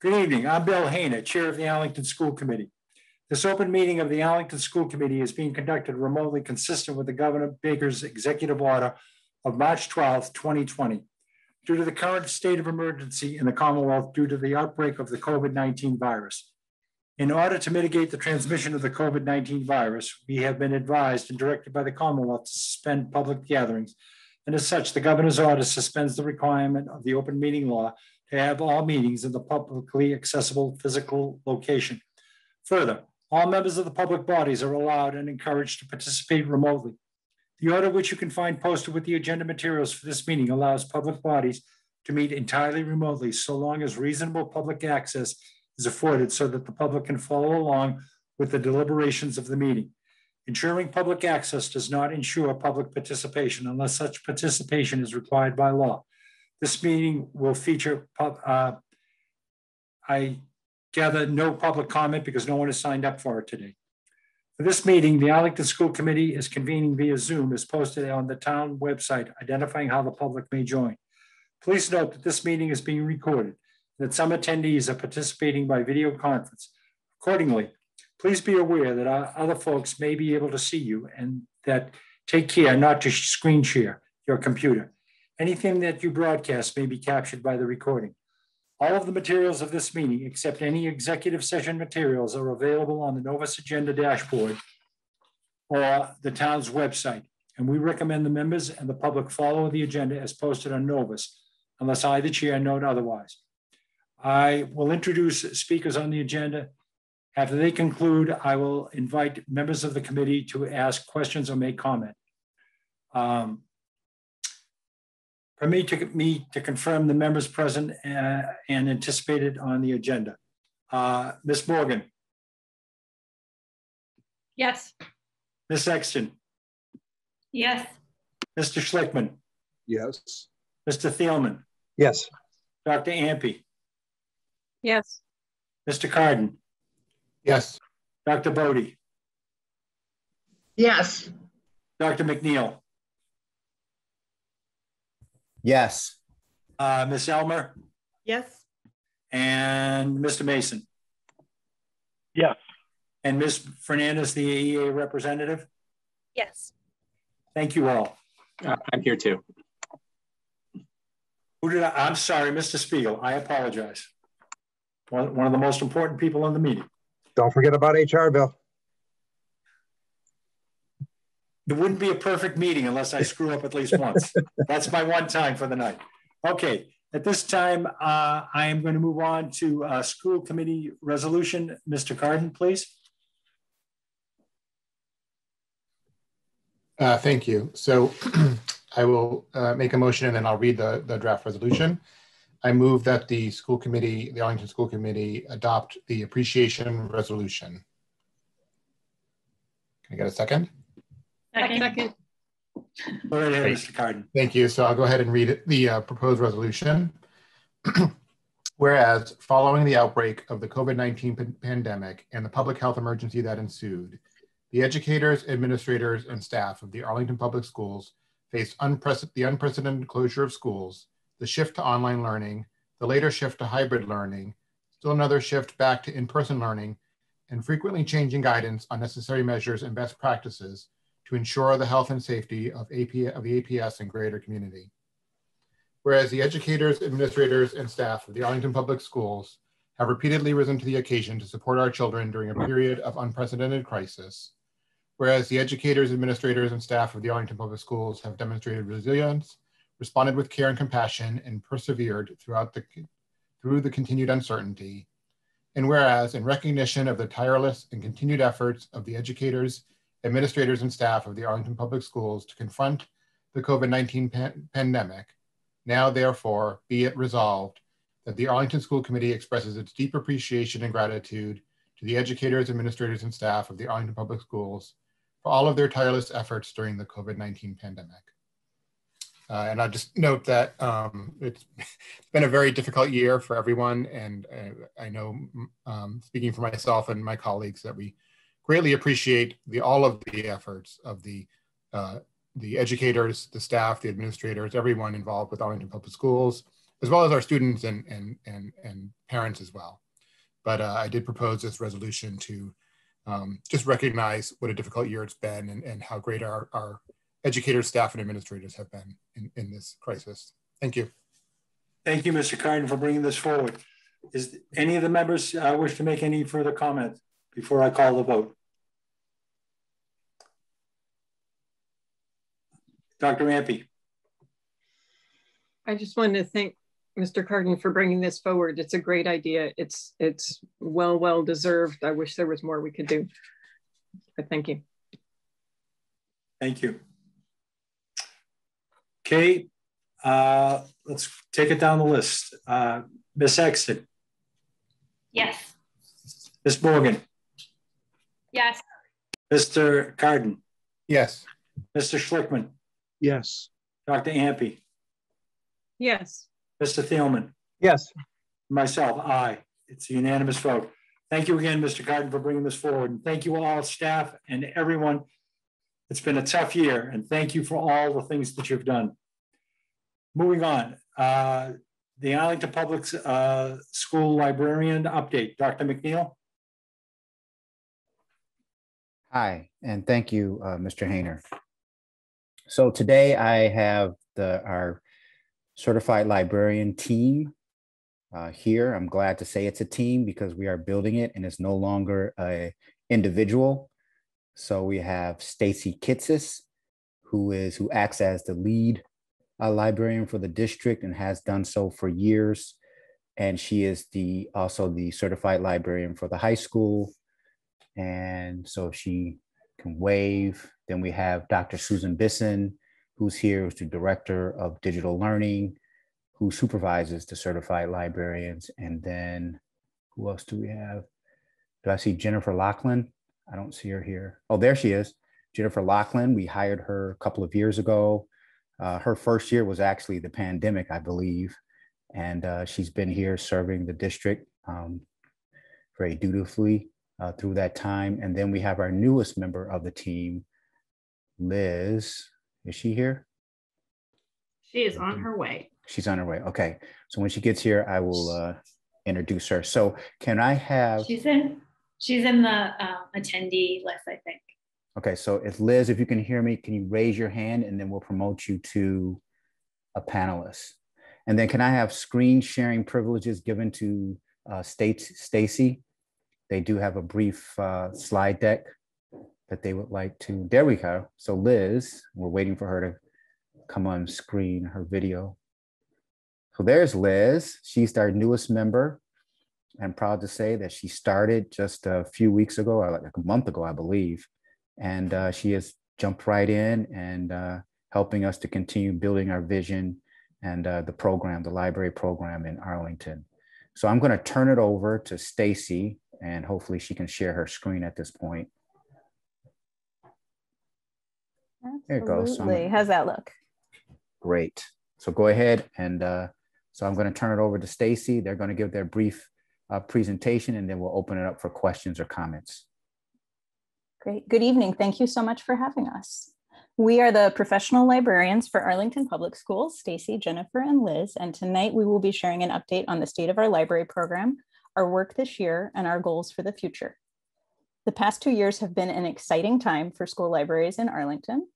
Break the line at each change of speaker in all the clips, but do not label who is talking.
Good evening. I'm Bill Hayner, Chair of the Arlington School Committee. This open meeting of the Arlington School Committee is being conducted remotely consistent with the Governor Baker's executive order of March 12, 2020. Due to the current state of emergency in the Commonwealth due to the outbreak of the COVID-19 virus. In order to mitigate the transmission of the COVID-19 virus, we have been advised and directed by the Commonwealth to suspend public gatherings. And as such, the governor's order suspends the requirement of the open meeting law to have all meetings in the publicly accessible physical location. Further, all members of the public bodies are allowed and encouraged to participate remotely. The order which you can find posted with the agenda materials for this meeting allows public bodies to meet entirely remotely so long as reasonable public access is afforded so that the public can follow along with the deliberations of the meeting. Ensuring public access does not ensure public participation unless such participation is required by law. This meeting will feature, uh, I gather no public comment because no one has signed up for it today. For this meeting, the Arlington School Committee is convening via Zoom as posted on the town website identifying how the public may join. Please note that this meeting is being recorded, and that some attendees are participating by video conference. Accordingly, please be aware that other folks may be able to see you and that take care not to screen share your computer. Anything that you broadcast may be captured by the recording. All of the materials of this meeting, except any executive session materials, are available on the Novus Agenda dashboard or the town's website. And we recommend the members and the public follow the agenda as posted on Novus, unless I, the chair, note otherwise. I will introduce speakers on the agenda. After they conclude, I will invite members of the committee to ask questions or make comment. Um, Permit to me to confirm the members present uh, and anticipated on the agenda. Uh, Ms. Morgan,
Yes.
Ms. Exton,
Yes.
Mr. Schlichtman,
Yes.
Mr. Thielman,
Yes.
Dr. Ampe,
Yes.
Mr. Kardon,
Yes.
Dr. Bodie,
yes,
Dr. MacNeal,
Yes.
uh, Ms. Elmer,
Yes.
and Mr. Mason.
Yes.
And Ms. Fernandez, the AEA representative.
Yes.
Thank you all.
Uh, I'm here too.
Who did I, I'm sorry, Mr. Spiegel, I apologize. One, one of the most important people in the meeting.
Don't forget about HR, Bill.
It wouldn't be a perfect meeting unless I screw up at least once. That's my one time for the night. Okay, at this time, uh, I am going to move on to uh, school committee resolution. Mr. Kardon, please.
Uh, thank you. So I will uh, make a motion and then I'll read the, the draft resolution. I move that the school committee, the Arlington School Committee adopt the appreciation resolution. Can I get a second?
Second.
Go right ahead, Mr. Kardon.
Thank you. So I'll go ahead and read the uh, proposed resolution. Whereas following the outbreak of the COVID-19 pandemic and the public health emergency that ensued, the educators, administrators, and staff of the Arlington Public Schools faced unprecedented, the unprecedented closure of schools, the shift to online learning, the later shift to hybrid learning, still another shift back to in-person learning, and frequently changing guidance on necessary measures and best practices to ensure the health and safety of, AP, of the APS and greater community. Whereas the educators, administrators, and staff of the Arlington Public Schools have repeatedly risen to the occasion to support our children during a period of unprecedented crisis. Whereas the educators, administrators, and staff of the Arlington Public Schools have demonstrated resilience, responded with care and compassion, and persevered throughout the, through the continued uncertainty. And whereas in recognition of the tireless and continued efforts of the educators, administrators and staff of the Arlington Public Schools to confront the COVID-19 pan pandemic. Now, therefore, be it resolved that the Arlington School Committee expresses its deep appreciation and gratitude to the educators, administrators, and staff of the Arlington Public Schools for all of their tireless efforts during the COVID-19 pandemic. Uh, and I'll just note that um, it's, been a very difficult year for everyone. And uh, I know, um, speaking for myself and my colleagues, that we greatly appreciate the all of the efforts of the uh, the educators, the staff, the administrators, everyone involved with Arlington Public Schools, as well as our students and, and, and, and parents as well. But uh, I did propose this resolution to um, just recognize what a difficult year it's been and, and how great our, our educators, staff, and administrators have been in, in this crisis. Thank you.
Thank you, Mr. Kardon, for bringing this forward. Is any of the members uh, wish to make any further comment before I call the vote? Dr. Ampe.
I just wanted to thank Mr. Kardon for bringing this forward. It's a great idea. It's it's well, well deserved. I wish there was more we could do. But thank you.
Thank you. Okay, uh, let's take it down the list. Uh, Ms. Exton.
Yes.
Ms. Morgan.
Yes.
Mr. Kardon.
Yes.
Mr. Schlichtman.
Yes.
Dr. Ampe.
Yes.
Mr. Thielman.
Yes.
Myself, aye. It's a unanimous vote. Thank you again, Mr. Kardon, for bringing this forward. And thank you all, staff and everyone. It's been a tough year, and thank you for all the things that you've done. Moving on, uh, the Arlington Public uh, School Librarian update. Dr. MacNeal?
Hi, and thank you, uh, Mr. Hayner. So today I have the our certified librarian team uh, here. I'm glad to say it's a team because we are building it and it's no longer a individual. So we have Stacy Kitsis, who is who acts as the lead uh, librarian for the district and has done so for years. And she is the also the certified librarian for the high school and so she can wave. Then we have Dr. Susan Bisson, who's here, who's the director of digital learning, who supervises the certified librarians. And then who else do we have? Do I see Jennifer Lachlan? I don't see her here. Oh, there she is. Jennifer Lachlan. We hired her a couple of years ago. Uh, her first year was actually the pandemic, I believe. And uh, she's been here serving the district um, very dutifully uh, through that time. And then we have our newest member of the team, Liz. Is she here?
She is on her way.
She's on her way. Okay. So when she gets here, I will uh, introduce her. So can I have?
She's in. She's in the uh, attendee list, I think.
Okay. So if Liz, if you can hear me, can you raise your hand and then we'll promote you to a panelist. And then can I have screen sharing privileges given to uh, Stacy? They do have a brief uh, slide deck that they would like to. There we go. So Liz, we're waiting for her to come on screen, her video. So there's Liz. She's our newest member. I'm proud to say that she started just a few weeks ago, or like a month ago, I believe. And uh, she has jumped right in and uh, helping us to continue building our vision and uh, the program, the library program in Arlington. So I'm going to turn it over to Stacy and hopefully she can share her screen at this point.
There it goes. So How's that look?
Great. So go ahead and uh, so I'm going to turn it over to Stacy. They're going to give their brief uh, presentation and then we'll open it up for questions or comments.
Great. Good evening. Thank you so much for having us. We are the professional librarians for Arlington Public Schools, Stacy, Jennifer, and Liz, and tonight we will be sharing an update on the state of our library program, our work this year, and our goals for the future. The past two years have been an exciting time for school libraries in Arlington.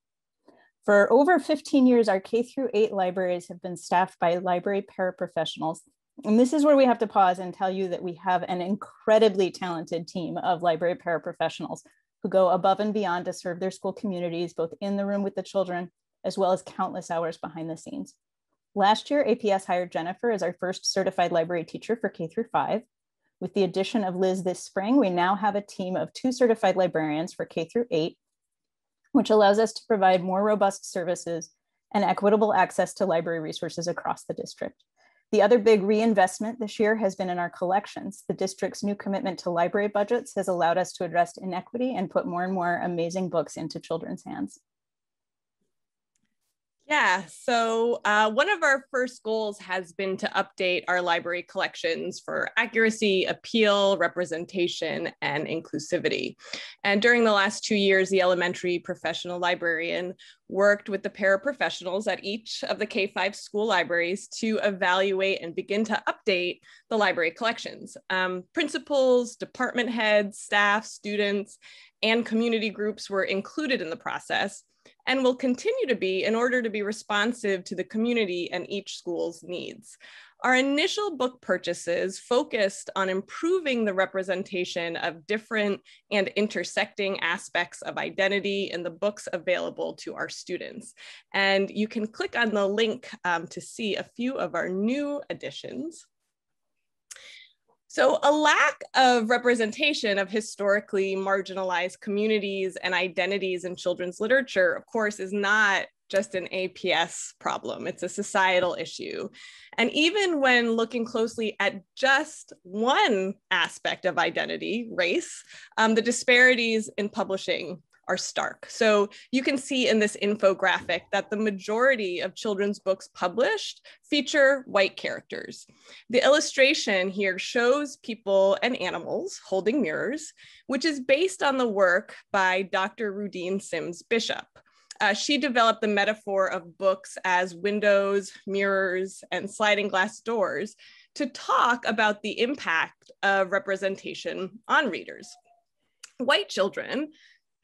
For over 15 years, our K through 8 libraries have been staffed by library paraprofessionals. And this is where we have to pause and tell you that we have an incredibly talented team of library paraprofessionals who go above and beyond to serve their school communities, both in the room with the children, as well as countless hours behind the scenes. Last year, APS hired Jennifer as our first certified library teacher for K through 5. With the addition of Liz this spring, we now have a team of two certified librarians for K through eight, which allows us to provide more robust services and equitable access to library resources across the district. The other big reinvestment this year has been in our collections. The district's new commitment to library budgets has allowed us to address inequity and put more and more amazing books into children's hands.
Yeah, so uh, one of our first goals has been to update our library collections for accuracy, appeal, representation, and inclusivity. And during the last two years, the elementary professional librarian worked with the paraprofessionals at each of the K-5 school libraries to evaluate and begin to update the library collections. Um, principals, department heads, staff, students, and community groups were included in the process and will continue to be in order to be responsive to the community and each school's needs. Our initial book purchases focused on improving the representation of different and intersecting aspects of identity in the books available to our students. And you can click on the link um, to see a few of our new additions. So, a lack of representation of historically marginalized communities and identities in children's literature, of course, is not just an APS problem, it's a societal issue. And even when looking closely at just one aspect of identity, race, um, the disparities in publishing are stark. So you can see in this infographic that the majority of children's books published feature white characters. The illustration here shows people and animals holding mirrors, which is based on the work by Dr. Rudine Sims Bishop. Uh, she developed the metaphor of books as windows, mirrors, and sliding glass doors to talk about the impact of representation on readers. White children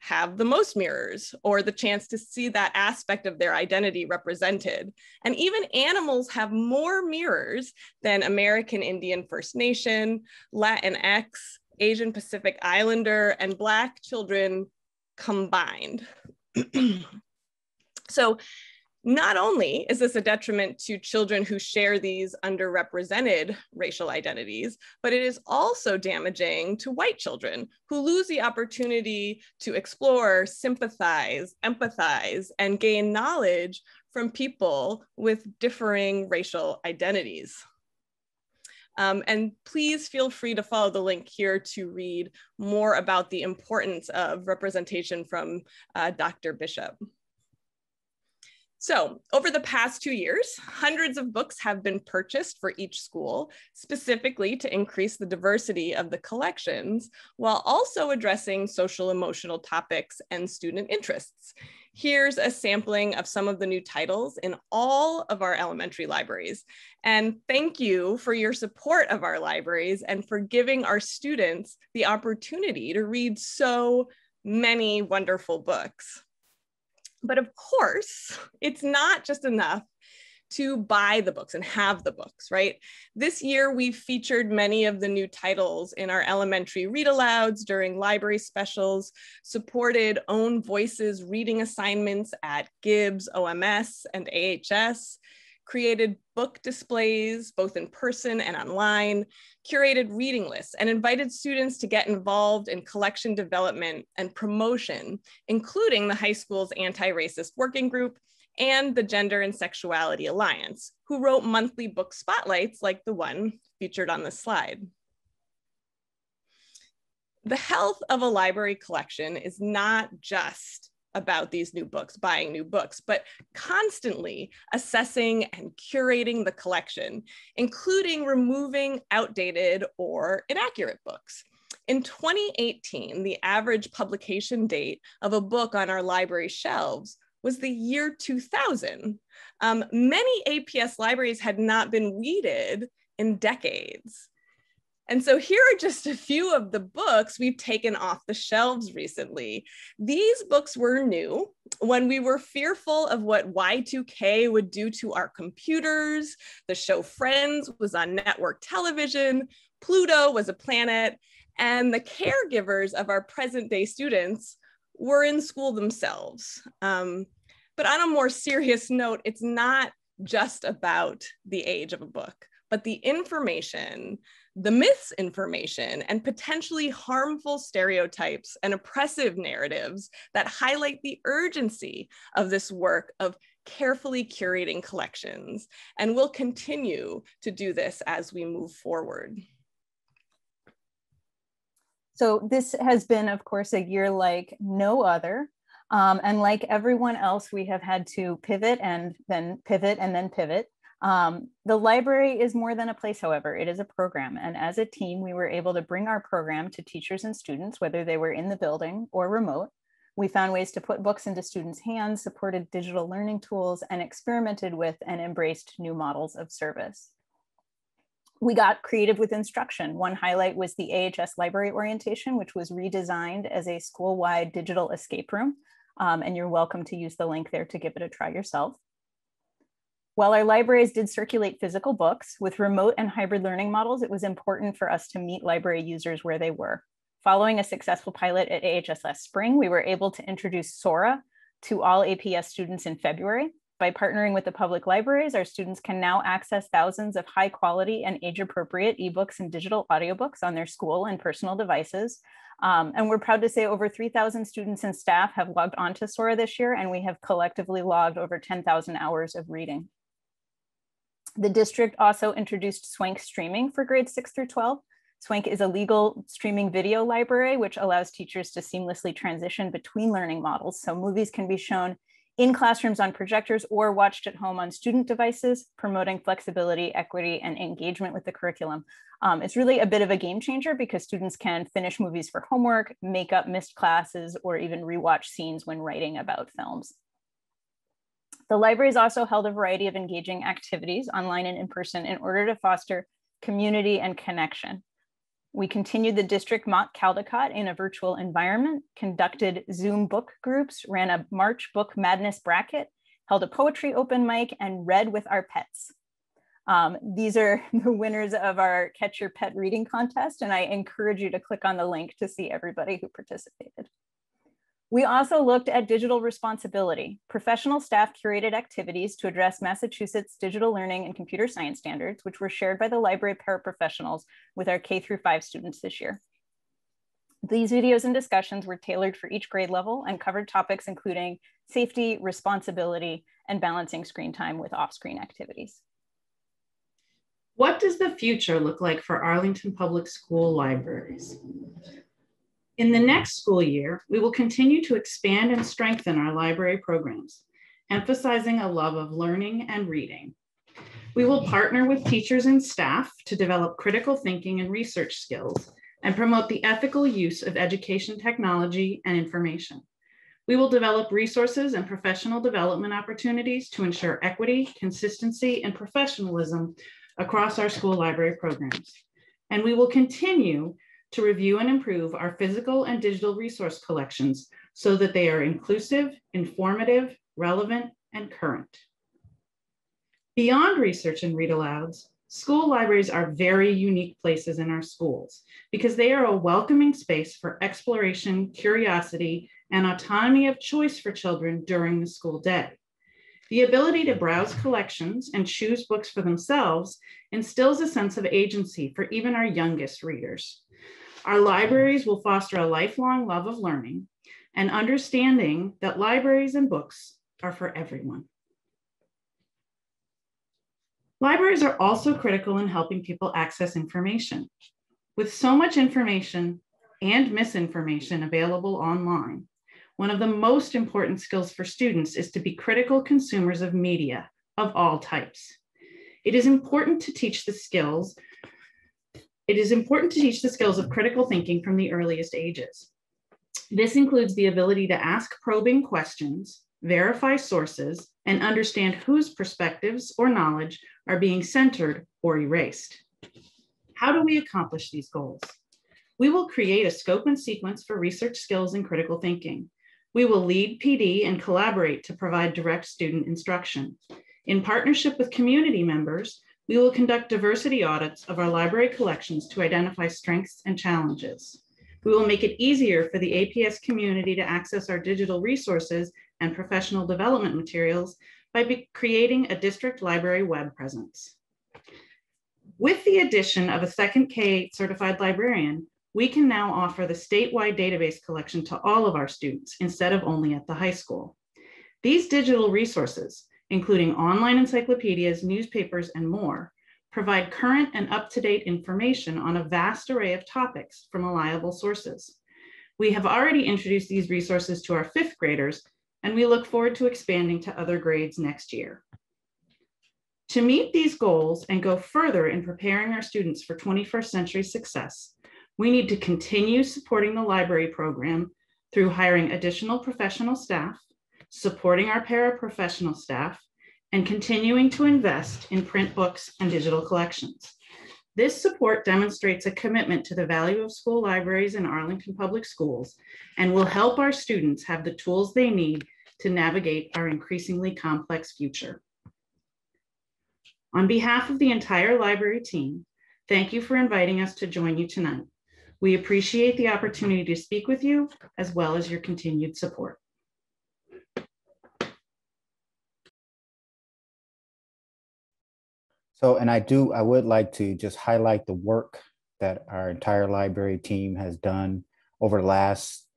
have the most mirrors or the chance to see that aspect of their identity represented. And even animals have more mirrors than American Indian First Nation, Latinx, Asian Pacific Islander, and Black children combined. so not only is this a detriment to children who share these underrepresented racial identities, but it is also damaging to white children who lose the opportunity to explore, sympathize, empathize, and gain knowledge from people with differing racial identities. Um, and please feel free to follow the link here to read more about the importance of representation from uh, Dr. Bishop. So over the past two years, hundreds of books have been purchased for each school, specifically to increase the diversity of the collections, while also addressing social emotional topics and student interests. Here's a sampling of some of the new titles in all of our elementary libraries. And thank you for your support of our libraries and for giving our students the opportunity to read so many wonderful books. But of course, it's not just enough to buy the books and have the books, right? This year, we've featured many of the new titles in our elementary read alouds during library specials, supported own voices reading assignments at Gibbs, OMS, and AHS, created book displays, both in person and online, curated reading lists, and invited students to get involved in collection development and promotion, including the high school's anti-racist working group and the Gender and Sexuality Alliance, who wrote monthly book spotlights like the one featured on this slide. The health of a library collection is not just about these new books, buying new books, but constantly assessing and curating the collection, including removing outdated or inaccurate books. In 2018, the average publication date of a book on our library shelves was the year 2000. Um, many APS libraries had not been weeded in decades. And so here are just a few of the books we've taken off the shelves recently. These books were new when we were fearful of what Y2K would do to our computers. The show Friends was on network television, Pluto was a planet, and the caregivers of our present day students were in school themselves. Um, but on a more serious note, it's not just about the age of a book, but the information the misinformation and potentially harmful stereotypes and oppressive narratives that highlight the urgency of this work of carefully curating collections. And we'll continue to do this as we move forward.
So this has been, of course, a year like no other. Um, and like everyone else, we have had to pivot and then pivot and then pivot. Um, the library is more than a place, however, it is a program. And as a team, we were able to bring our program to teachers and students, whether they were in the building or remote. We found ways to put books into students' hands, supported digital learning tools, and experimented with and embraced new models of service. We got creative with instruction. One highlight was the AHS library orientation, which was redesigned as a school-wide digital escape room. Um, and you're welcome to use the link there to give it a try yourself. While our libraries did circulate physical books, with remote and hybrid learning models, it was important for us to meet library users where they were. Following a successful pilot at AHS last spring, we were able to introduce Sora to all APS students in February. By partnering with the public libraries, our students can now access thousands of high quality and age appropriate ebooks and digital audiobooks on their school and personal devices. Um, and we're proud to say over 3,000 students and staff have logged onto Sora this year, and we have collectively logged over 10,000 hours of reading. The district also introduced Swank streaming for grades 6 through 12. Swank is a legal streaming video library, which allows teachers to seamlessly transition between learning models. So movies can be shown in classrooms on projectors or watched at home on student devices, promoting flexibility, equity, and engagement with the curriculum. Um, it's really a bit of a game changer because students can finish movies for homework, make up missed classes, or even rewatch scenes when writing about films. The libraries also held a variety of engaging activities online and in person in order to foster community and connection. We continued the district mock Caldecott in a virtual environment, conducted Zoom book groups, ran a March Book Madness bracket, held a poetry open mic, and read with our pets. Um, these are the winners of our Catch Your Pet reading contest, and I encourage you to click on the link to see everybody who participated. We also looked at digital responsibility. Professional staff curated activities to address Massachusetts digital learning and computer science standards, which were shared by the library paraprofessionals with our K through five students this year. These videos and discussions were tailored for each grade level and covered topics including safety, responsibility, and balancing screen time with off-screen activities.
What does the future look like for Arlington Public School libraries? In the next school year, we will continue to expand and strengthen our library programs, emphasizing a love of learning and reading. We will partner with teachers and staff to develop critical thinking and research skills and promote the ethical use of education technology and information. We will develop resources and professional development opportunities to ensure equity, consistency, and professionalism across our school library programs. And we will continue to review and improve our physical and digital resource collections so that they are inclusive, informative, relevant, and current. Beyond research and read alouds, school libraries are very unique places in our schools because they are a welcoming space for exploration, curiosity, and autonomy of choice for children during the school day. The ability to browse collections and choose books for themselves instills a sense of agency for even our youngest readers. Our libraries will foster a lifelong love of learning and understanding that libraries and books are for everyone. Libraries are also critical in helping people access information. With so much information and misinformation available online, one of the most important skills for students is to be critical consumers of media of all types. It is important to teach the skills it is important to teach the skills of critical thinking from the earliest ages. This includes the ability to ask probing questions, verify sources, and understand whose perspectives or knowledge are being centered or erased. How do we accomplish these goals? We will create a scope and sequence for research skills and critical thinking. We will lead PD and collaborate to provide direct student instruction. In partnership with community members, we will conduct diversity audits of our library collections to identify strengths and challenges. We will make it easier for the APS community to access our digital resources and professional development materials by creating a district library web presence. With the addition of a second K-8 certified librarian, we can now offer the statewide database collection to all of our students instead of only at the high school. These digital resources, including online encyclopedias, newspapers, and more, provide current and up-to-date information on a vast array of topics from reliable sources. We have already introduced these resources to our fifth graders, and we look forward to expanding to other grades next year. To meet these goals and go further in preparing our students for 21st century success, we need to continue supporting the library program through hiring additional professional staff, supporting our paraprofessional staff, and continuing to invest in print books and digital collections. This support demonstrates a commitment to the value of school libraries in Arlington Public Schools and will help our students have the tools they need to navigate our increasingly complex future. On behalf of the entire library team, thank you for inviting us to join you tonight. We appreciate the opportunity to speak with you as well as your continued support.
So, and I do, I would like to just highlight the work that our entire library team has done over the last,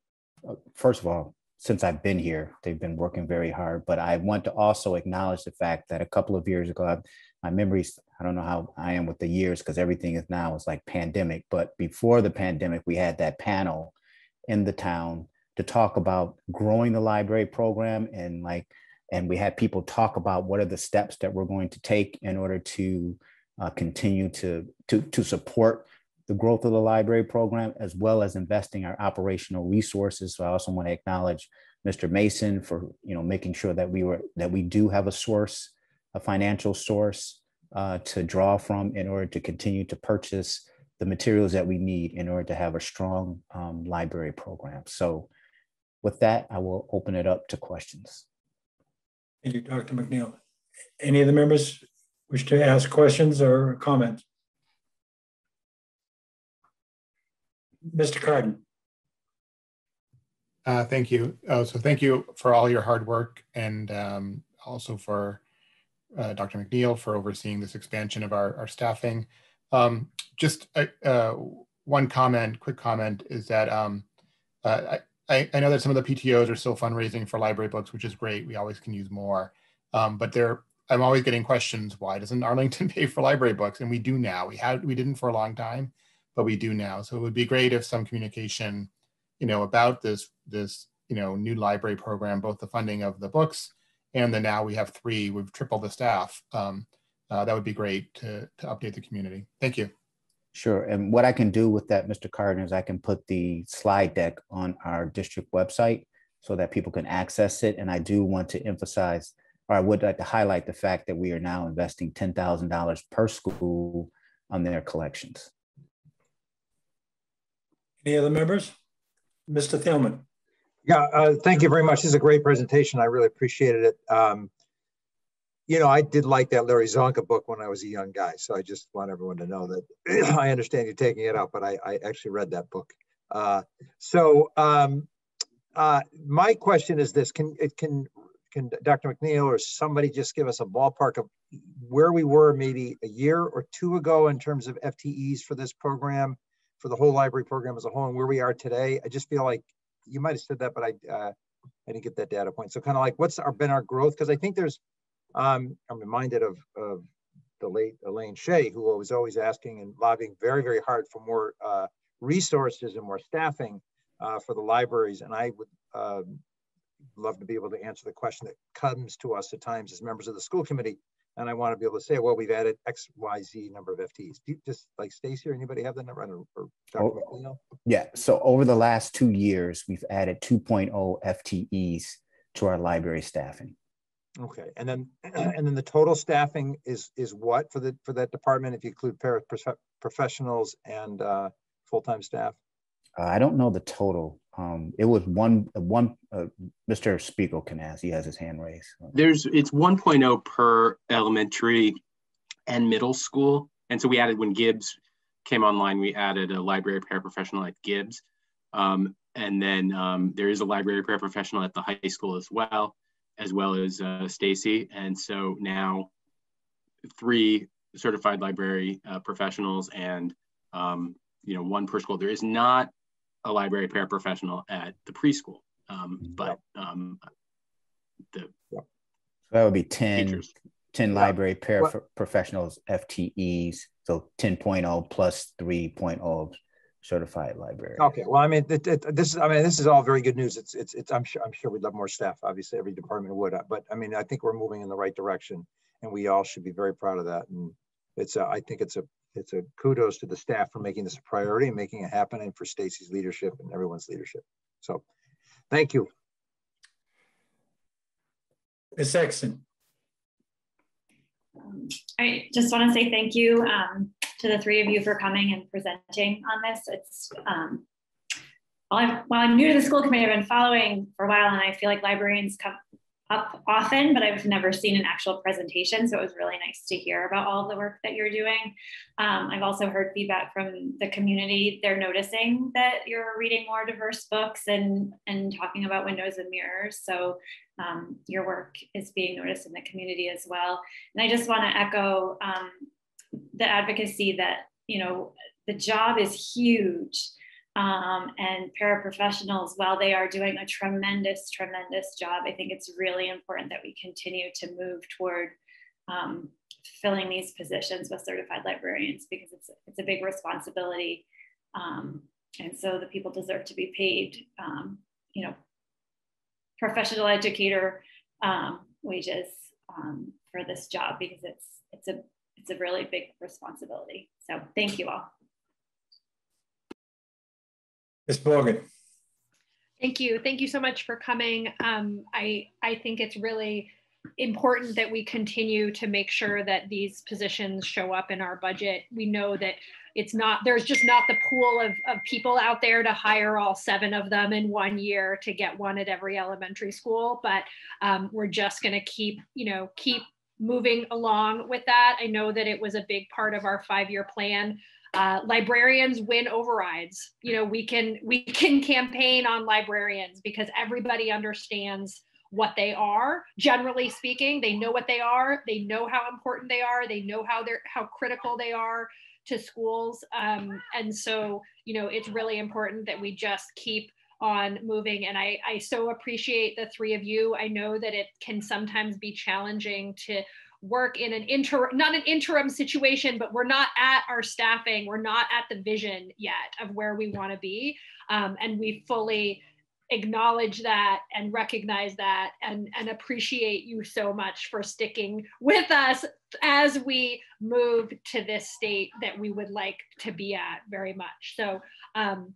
uh, first of all, since I've been here, they've been working very hard. But I want to also acknowledge the fact that a couple of years ago, I, my memories, I don't know how I am with the years because everything is now is like pandemic. But before the pandemic, we had that panel in the town to talk about growing the library program and like and we had people talk about what are the steps that we're going to take in order to uh, continue to, to, to support the growth of the library program, as well as investing our operational resources. So I also want to acknowledge Mr. Mason for you know making sure that we were that we do have a source, a financial source uh, to draw from in order to continue to purchase the materials that we need in order to have a strong um, library program. So with that, I will open it up to questions.
Thank you, Dr. MacNeal. Any of the members wish to ask questions or comments? Mr. Kardon.
Uh, thank you. Oh, so thank you for all your hard work and um, also for uh, Dr. MacNeal for overseeing this expansion of our, our staffing. Um, just uh, uh one comment, quick comment, is that um, uh, I, I know that some of the PTOs are still fundraising for library books, which is great. We always can use more. Um, but there, I'm always getting questions. Why doesn't Arlington pay for library books? And we do now. We had we didn't for a long time, but we do now. So it would be great if some communication, you know, about this this you know new library program, both the funding of the books and the now we have three. We've tripled the staff. Um, uh, that would be great to to update the community. Thank you.
Sure. And what I can do with that, Mr. Kardon, is I can put the slide deck on our district website so that people can access it. And I do want to emphasize, or I would like to highlight the fact that we are now investing $10,000 per school on their collections.
Any other members? Mr. Thielman.
Yeah, uh, thank you very much. This is a great presentation. I really appreciated it. Um, you know, I did like that Larry Csonka book when I was a young guy. So I just want everyone to know that I understand you're taking it out, but I, I actually read that book. Uh, so um, uh, my question is this: Can it can can Dr. MacNeal or somebody just give us a ballpark of where we were maybe a year or two ago in terms of FTEs for this program, for the whole library program as a whole, and where we are today? I just feel like you might have said that, but I uh, I didn't get that data point. So kind of like what's our been our growth? Because I think there's um, I'm reminded of, of the late Elaine Shea, who was always asking and lobbying very, very hard for more uh, resources and more staffing uh, for the libraries. And I would uh, love to be able to answer the question that comes to us at times as members of the school committee. And I want to be able to say, well, we've added X, Y, Z number of FTEs. Do you just like Stacy or anybody have that number? Or, or Dr.
Oh, yeah. So over the last two years, we've added 2.0 FTEs to our library staffing.
Okay, and then and then the total staffing is is what for the for that department if you include professionals and uh, full time staff?
Uh, I don't know the total. Um, it was one one. Uh, Mr. Spiegel can ask. He has his hand raised.
There's it's 1.0 per elementary and middle school, and so we added when Gibbs came online, we added a library paraprofessional at Gibbs, um, and then um, there is a library paraprofessional at the high school as well as well as uh, Stacy. And so now three certified library uh, professionals and um, you know one per school. There is not a library paraprofessional at the preschool, um, but um, the
so that would be 10, teachers. 10 library paraprofessionals FTEs. So 10.0 plus 3.0 certified librarian.
Okay, well, I mean, it, it, this is, I mean, this is all very good news. It's, it's, it's, I'm sure, I'm sure we'd love more staff. Obviously, every department would, uh, but I mean, I think we're moving in the right direction and we all should be very proud of that. And it's, a, I think it's a, it's a kudos to the staff for making this a priority and making it happen and for Stacy's leadership and everyone's leadership. So thank you.
Ms. Exton.
I just want to say thank you um, to the three of you for coming and presenting on this. It's um, while I'm, while I'm new to the school committee, I've been following for a while, and I feel like librarians come up often, but I've never seen an actual presentation. So it was really nice to hear about all the work that you're doing. Um, I've also heard feedback from the community. They're noticing that you're reading more diverse books and, and talking about windows and mirrors. So um, your work is being noticed in the community as well. And I just want to echo um, the advocacy that, you know, the job is huge um, and paraprofessionals, while they are doing a tremendous, tremendous job, I think it's really important that we continue to move toward um, filling these positions with certified librarians because it's, it's a big responsibility. Um, and so the people deserve to be paid, um, you know, professional educator um, wages um, for this job because it's, it's, a, it's a really big responsibility. So thank you all.
Ms. Morgan.
Thank you. Thank you so much for coming. Um, I, I think it's really important that we continue to make sure that these positions show up in our budget. We know that it's not, there's just not the pool of, of people out there to hire all seven of them in one year to get one at every elementary school, but um, we're just gonna keep, you know, keep moving along with that. I know that it was a big part of our five-year plan uh, librarians win overrides. You know, we can we can campaign on librarians because everybody understands what they are. Generally speaking, they know what they are. They know how important they are. They know how they're how critical they are to schools. Um, and so, you know, it's really important that we just keep on moving. And I, I so appreciate the three of you. I know that it can sometimes be challenging to work in an interim, not an interim situation, but we're not at our staffing, we're not at the vision yet of where we want to be. Um, and we fully acknowledge that and recognize that and, and appreciate you so much for sticking with us as we move to this state that we would like to be at very much. So um,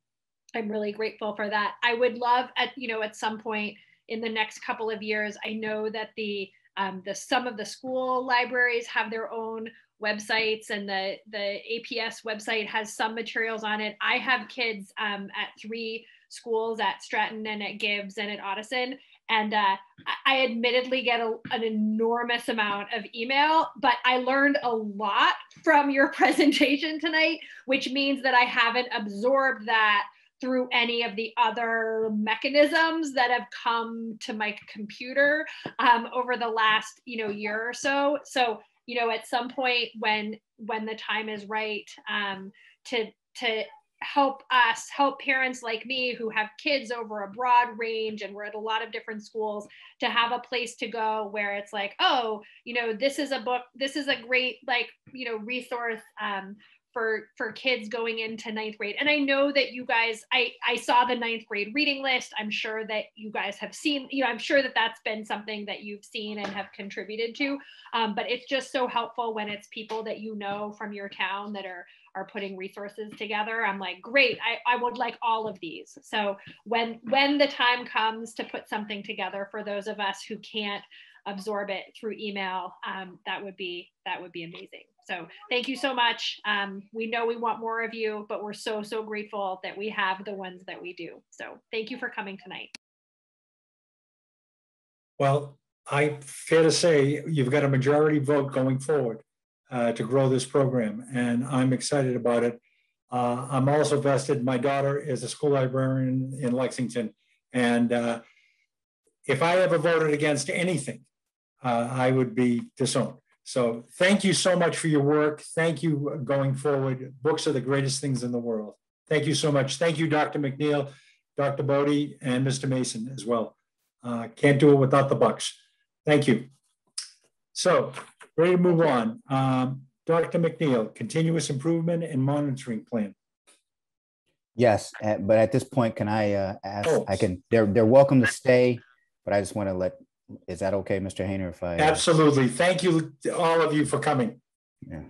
I'm really grateful for that. I would love at, you know, at some point in the next couple of years, I know that the um, the some of the school libraries have their own websites, and the the APS website has some materials on it. I have kids um, at three schools at Stratton and at Gibbs and at Ottoson. And uh, I admittedly get a, an enormous amount of email, but I learned a lot from your presentation tonight, which means that I haven't absorbed that through any of the other mechanisms that have come to my computer um, over the last you know year or so. So you know at some point when when the time is right um, to to help us help parents like me who have kids over a broad range and we're at a lot of different schools to have a place to go where it's like oh you know this is a book this is a great like you know resource um, for for kids going into ninth grade. And i know that you guys i i saw the ninth grade reading list. I'm sure that you guys have seen you know i'm sure that that's been something that you've seen and have contributed to. Um, but it's just so helpful when it's people that you know from your town that are are putting resources together. I'm like great i, I would like all of these. So when when the time comes to put something together for those of us who can't absorb it through email um, that would be that would be amazing so thank you so much. Um, we know we want more of you, but we're so, so grateful that we have the ones that we do. So thank you for coming tonight.
Well, I fair to say you've got a majority vote going forward uh, to grow this program, and I'm excited about it. Uh, I'm also vested. My daughter is a school librarian in Lexington, and uh, if I ever voted against anything, uh, I would be disowned. So thank you so much for your work. Thank you going forward. Books are the greatest things in the world. Thank you so much. Thank you, Dr. MacNeal, Dr. Bodie, and Mr. Mason as well. Uh, can't do it without the Bucks. Thank you. So ready to move on. Um, Dr. MacNeal, continuous improvement and monitoring plan.
Yes, but at this point, can I uh, ask,
Oh.
I can, they're, they're welcome to stay, but I just want to let, is that okay, Mr. Hayner, if I? uh,
Absolutely. Thank you, all of you for coming.
Yeah.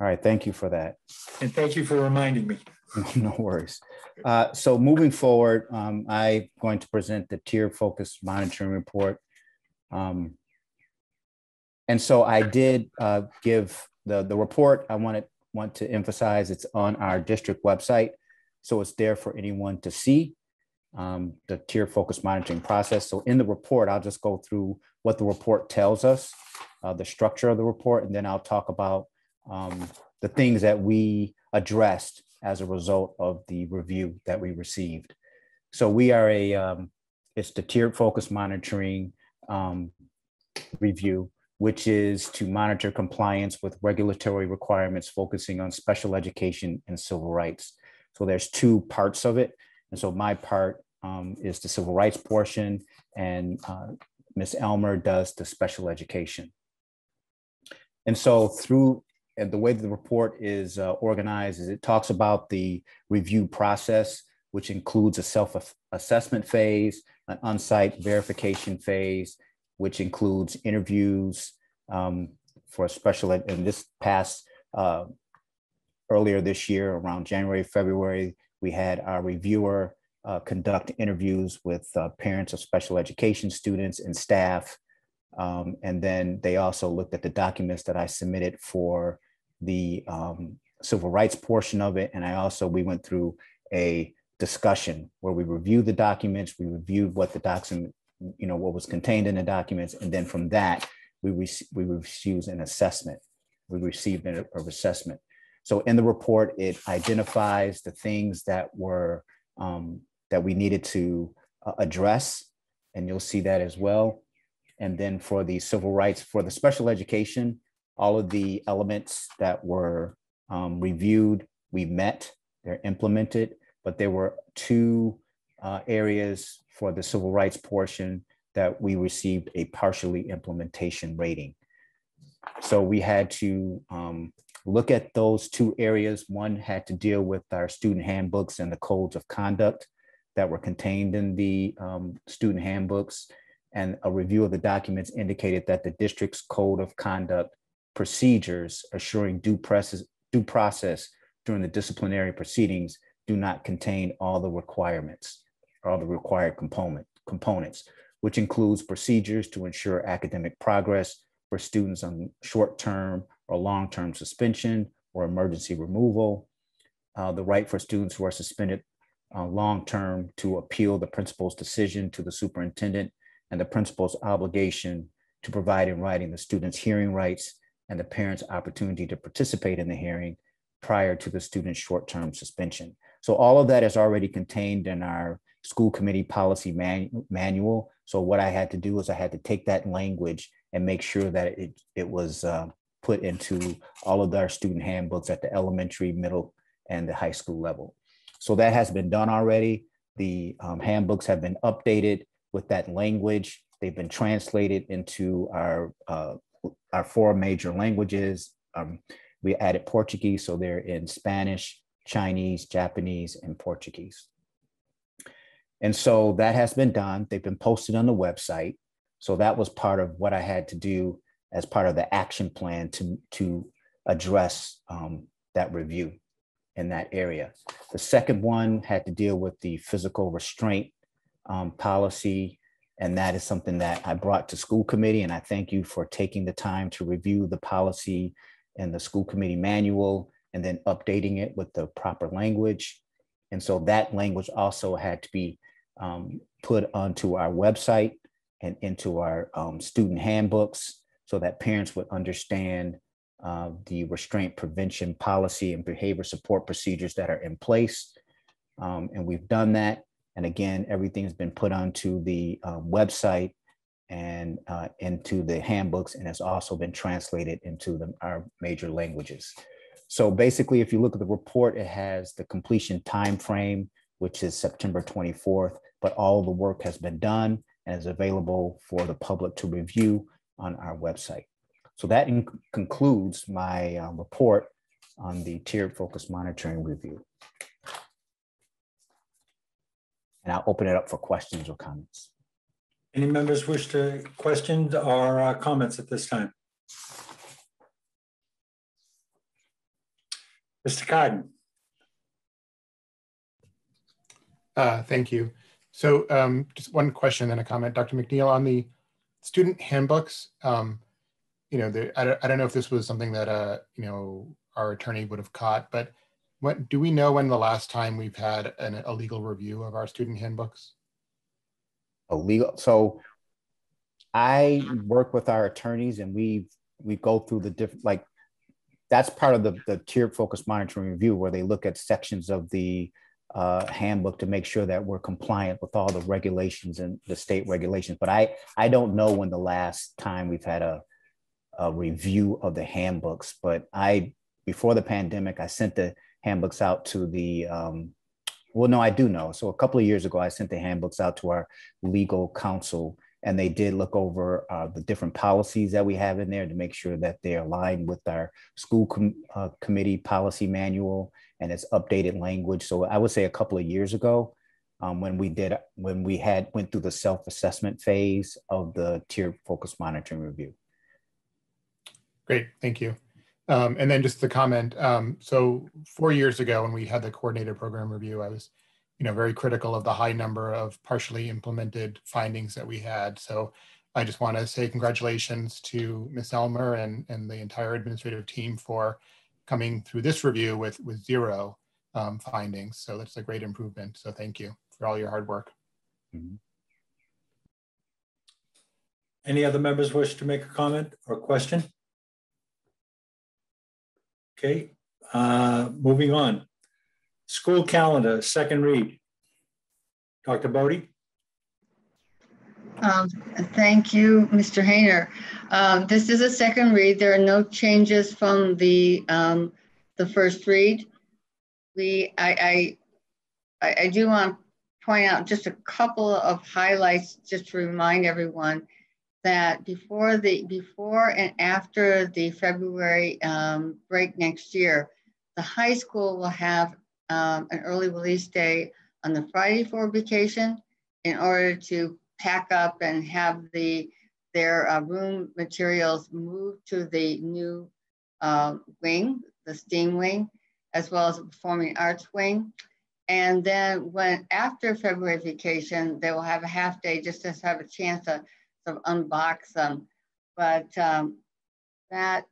All right, thank you for that.
And thank you for reminding me.
No worries. Uh, So moving forward, um, I'm going to present the tier focus monitoring report. Um, And so I did uh, give the, the report, I wanted, want to emphasize, it's on our district website. So it's there for anyone to see, um, the tier focus monitoring process. So in the report, I'll just go through what the report tells us, uh, the structure of the report, and then I'll talk about um, the things that we addressed as a result of the review that we received. So we are a, um, it's the tiered focus monitoring um, review, which is to monitor compliance with regulatory requirements focusing on special education and civil rights. So there's two parts of it. And so my part um, is the civil rights portion and uh, Ms. Elmer does the special education. And so through and the way the report is uh, organized is it talks about the review process, which includes a self-assessment phase, an on-site verification phase, which includes interviews um, for a special ed. And this past uh, earlier this year, around January, February, we had our reviewer uh, conduct interviews with uh, parents of special education students and staff. Um, and then they also looked at the documents that I submitted for the um, civil rights portion of it. And I also, we went through a discussion where we reviewed the documents, we reviewed what the document, you know, what was contained in the documents. And then from that, we, rec we received an assessment. We received a, a assessment. So in the report, it identifies the things that were, um, that we needed to uh, address. And you'll see that as well. And then for the civil rights, for the special education, all of the elements that were um, reviewed, we met, they're implemented, but there were two uh, areas for the civil rights portion that we received a partially implementation rating. So we had to um, look at those two areas. One had to deal with our student handbooks and the codes of conduct that were contained in the um, student handbooks. And a review of the documents indicated that the district's code of conduct procedures assuring due process, due process during the disciplinary proceedings do not contain all the requirements, all the required component, components, which includes procedures to ensure academic progress for students on short-term or long-term suspension or emergency removal, uh, the right for students who are suspended uh, long-term to appeal the principal's decision to the superintendent and the principal's obligation to provide in writing the student's hearing rights and the parent's opportunity to participate in the hearing prior to the student's short-term suspension. So all of that is already contained in our school committee policy man manual. So what I had to do is I had to take that language and make sure that it, it was uh, put into all of our student handbooks at the elementary, middle, and the high school level. So that has been done already. The um, handbooks have been updated with that language. They've been translated into our, uh, our four major languages. Um, we added Portuguese, so they're in Spanish, Chinese, Japanese, and Portuguese. And so that has been done. They've been posted on the website. So that was part of what I had to do as part of the action plan to, to address um, that review in that area. The second one had to deal with the physical restraint um, policy. And that is something that I brought to school committee. And I thank you for taking the time to review the policy and the school committee manual and then updating it with the proper language. And so that language also had to be um, put onto our website and into our um, student handbooks so that parents would understand uh, the restraint prevention policy and behavior support procedures that are in place. Um, and we've done that. And again, everything has been put onto the uh, website and uh, into the handbooks and has also been translated into the, our major languages. So basically, if you look at the report, it has the completion time frame, which is September 24th, but all the work has been done and is available for the public to review on our website. So that concludes my uh, report on the tiered focus monitoring review. And I'll open it up for questions or comments.
Any members wish to questions or uh, comments at this time? Mr. Kardon.
Uh, thank you. So um, just one question and a comment, Dr. MacNeal, on the student handbooks. Um, you know, I, don't, I don't know if this was something that, uh, you know, our attorney would have caught, but what, do we know when the last time we've had an, a legal review of our student handbooks?
A legal, so I work with our attorneys and we we go through the different like that's part of the the tiered focus monitoring review where they look at sections of the uh, handbook to make sure that we're compliant with all the regulations and the state regulations. But I I don't know when the last time we've had a a review of the handbooks. But I before the pandemic, I sent the handbooks out to the um, well, no, I do know. So a couple of years ago, I sent the handbooks out to our legal counsel, and they did look over uh, the different policies that we have in there to make sure that they're aligned with our school com uh, committee policy manual and its updated language. So I would say a couple of years ago, um, when we did when we had went through the self-assessment phase of the tier focus monitoring review.
Great, thank you. Um, and then just the comment. Um, so four years ago, when we had the coordinated program review, I was, you know, very critical of the high number of partially implemented findings that we had. So I just want to say congratulations to Ms. Elmer and, and the entire administrative team for coming through this review with, with zero um, findings. So that's a great improvement. So thank you for all your hard work. Mm -hmm.
Any other members wish to make a comment or question? Okay, uh, moving on. School calendar, second read. Dr. Bodie?
Um, thank you, Mr. Hayner. Um, this is a second read. There are no changes from the um, the first read. We, I, I, I do want to point out just a couple of highlights just to remind everyone that before the before and after the February um, break next year, the high school will have um, an early release day on the Friday for vacation in order to pack up and have the their uh, room materials moved to the new uh, wing, the STEAM wing, as well as the Performing Arts wing. And then when after February vacation, they will have a half day just to have a chance to sort of unbox them. But um, that,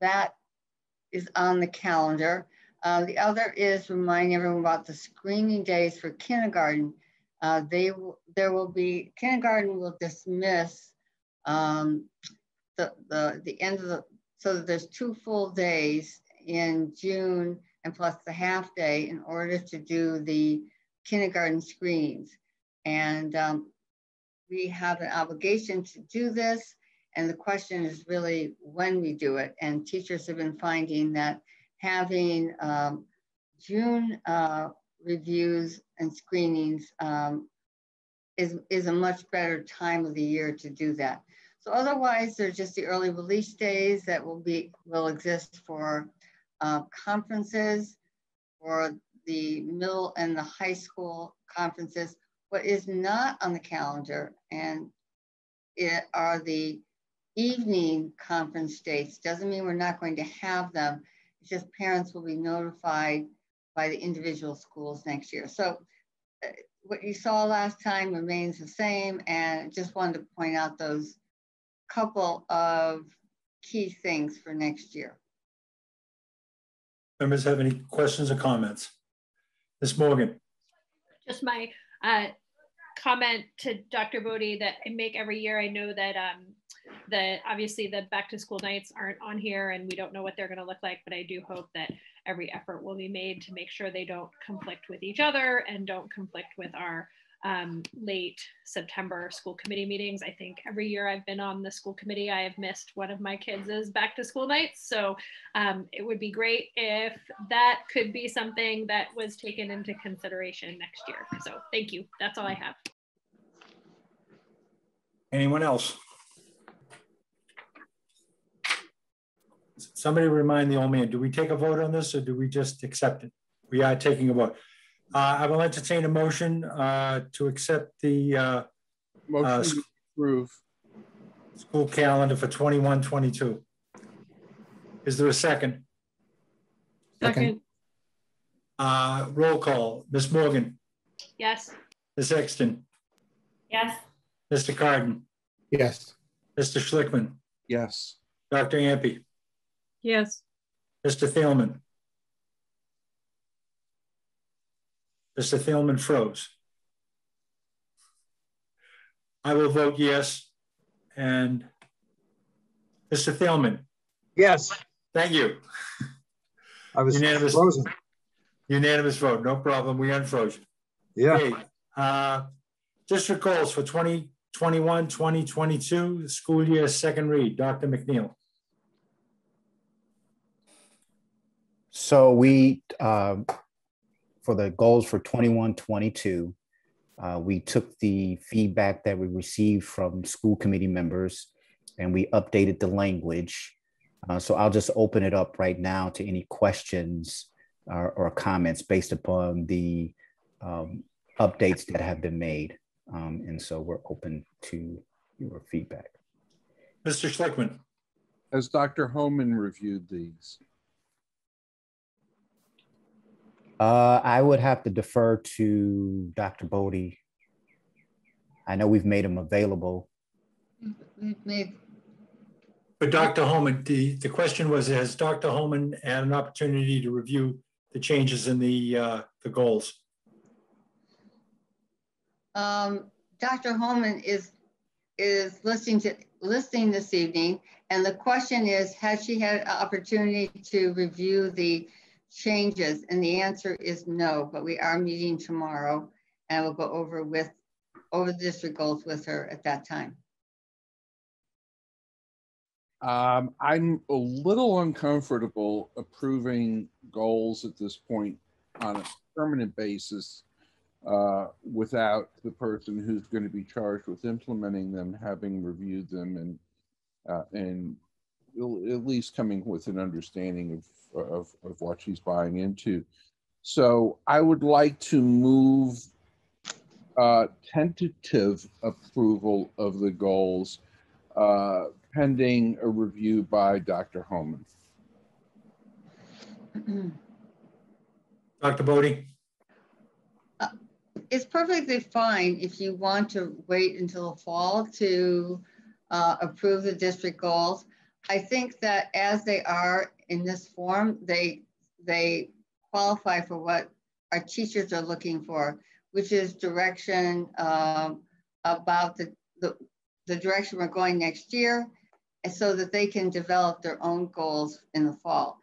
that is on the calendar. Uh, the other is reminding everyone about the screening days for kindergarten. Uh, they there will be kindergarten will dismiss um, the, the the end of the so that there's two full days in June and plus the half day in order to do the kindergarten screens And um, we have an obligation to do this. And the question is really when we do it. And teachers have been finding that having um, June uh, reviews and screenings um, is, is a much better time of the year to do that. So otherwise, there's just the early release days that will be will exist for uh, conferences, for the middle and the high school conferences. What is not on the calendar and it are the evening conference dates. Doesn't mean we're not going to have them. It's just parents will be notified by the individual schools next year. So uh, what you saw last time remains the same and just wanted to point out those couple of key things for next year.
Members have any questions or comments? Ms. Morgan.
Just my uh, comment to Dr. Bodie that I make every year. I know that um, that obviously the back to school nights aren't on here and we don't know what they're going to look like, but I do hope that every effort will be made to make sure they don't conflict with each other and don't conflict with our um, late September school committee meetings. I think every year I've been on the school committee, I have missed one of my kids' back to school nights. So um, it would be great if that could be something that was taken into consideration next year. So thank you. That's all I have.
Anyone else? Somebody remind the old man, do we take a vote on this or do we just accept it? We are taking a vote. Uh, I will entertain a motion uh, to accept the uh,
Motion to approve.
school calendar for 21, 22. Is there a second?
Second,
Uh, roll call, Ms. Morgan,
Yes.
Ms. Exton,
Yes.
Mr. Kardon,
Yes.
Mr. Schlichtman,
Yes.
Dr. Ampe,
yes,
Mr. Thielman. Mr. Thielman froze. I will vote yes. And Mr. Thielman,
Yes,
thank you.
I was
Unanimous.
frozen.
Unanimous vote, no problem. We unfroze.
Yeah,
Okay, uh, district goals for 2021, 2022, school year second read, Dr. MacNeal.
So we, um, for the goals for 21, 22, uh, we took the feedback that we received from school committee members and we updated the language. Uh, so I'll just open it up right now to any questions or, or comments based upon the um, updates that have been made. Um, and so we're open to your feedback.
Mr. Schlichtman,
Has Dr. Homan reviewed these?
Uh, I would have to defer to Dr. Bodie. I know we've made them available.
We've made,
but Dr. Homan, the, the question was, has Dr. Homan had an opportunity to review the changes in the, uh, the goals?
um, Dr. Homan is, is listening to, listening this evening. And the question is, has she had an opportunity to review the changes? And the answer is no, but we are meeting tomorrow and we'll go over with, over the district goals with her at that time.
Um, I'm a little uncomfortable approving goals at this point on a permanent basis uh, without the person who's going to be charged with implementing them having reviewed them and uh, and at at least coming with an understanding of, of of what she's buying into. So I would like to move uh, tentative approval of the goals uh, pending a review by Dr. Homan.
Dr. Bodie?
It's perfectly fine if you want to wait until the fall to uh, approve the district goals. I think that as they are in this form, they, they qualify for what our teachers are looking for, which is direction um, about the, the, the direction we're going next year, and so that they can develop their own goals in the fall.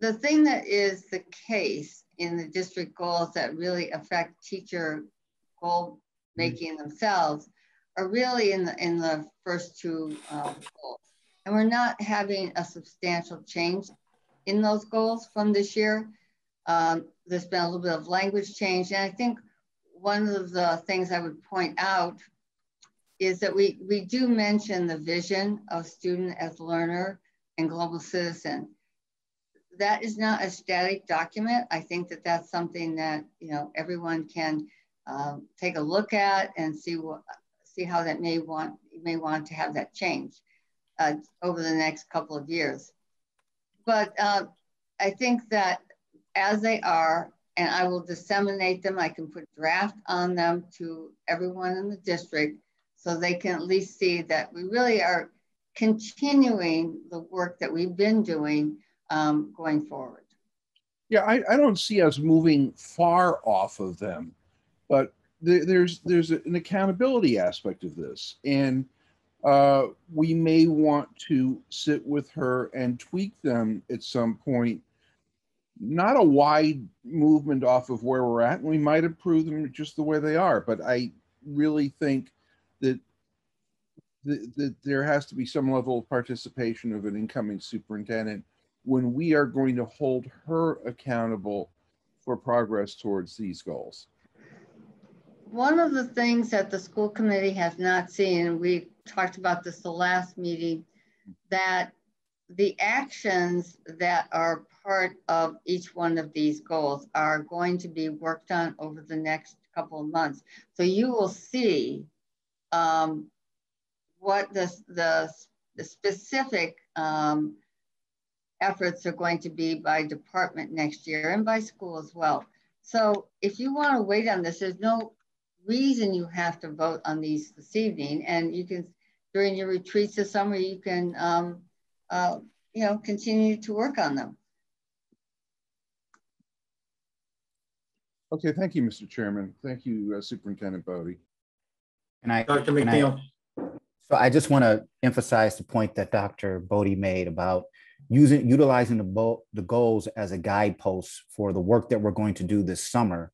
The thing that is the case in the district goals that really affect teacher goal making themselves are really in the in the first two uh, goals, and we're not having a substantial change in those goals from this year. Um, there's been a little bit of language change, and I think one of the things I would point out is that we we do mention the vision of student as learner and global citizen that is not a static document. I think that that's something that you know everyone can um, take a look at and see what see how that may want may want to have that change uh, over the next couple of years. But uh, I think that as they are, and I will disseminate them. I can put draft on them to everyone in the district so they can at least see that we really are continuing the work that we've been doing um, going forward.
Yeah, I, I don't see us moving far off of them, but there, there's there's an accountability aspect of this, and uh, we may want to sit with her and tweak them at some point. Not a wide movement off of where we're at, and we might improve them just the way they are. But I really think that that there has to be some level of participation of an incoming superintendent when we are going to hold her accountable for progress towards these goals?
One of the things that the school committee has not seen, we talked about this the last meeting, that the actions that are part of each one of these goals are going to be worked on over the next couple of months. So you will see um, what the, the, the specific um, efforts are going to be by department next year and by school as well. So if you want to wait on this, there's no reason you have to vote on these this evening. And you can, during your retreats this summer, you can, um, uh, you know, continue to work on them.
Okay, thank you, Mr. Chairman. Thank you, uh, Superintendent Bodie.
And I,
Dr.
can I-
MacNeal.
so I just want to emphasize the point that Dr. Bodie made about using, utilizing the, bo- the goals as a guidepost for the work that we're going to do this summer.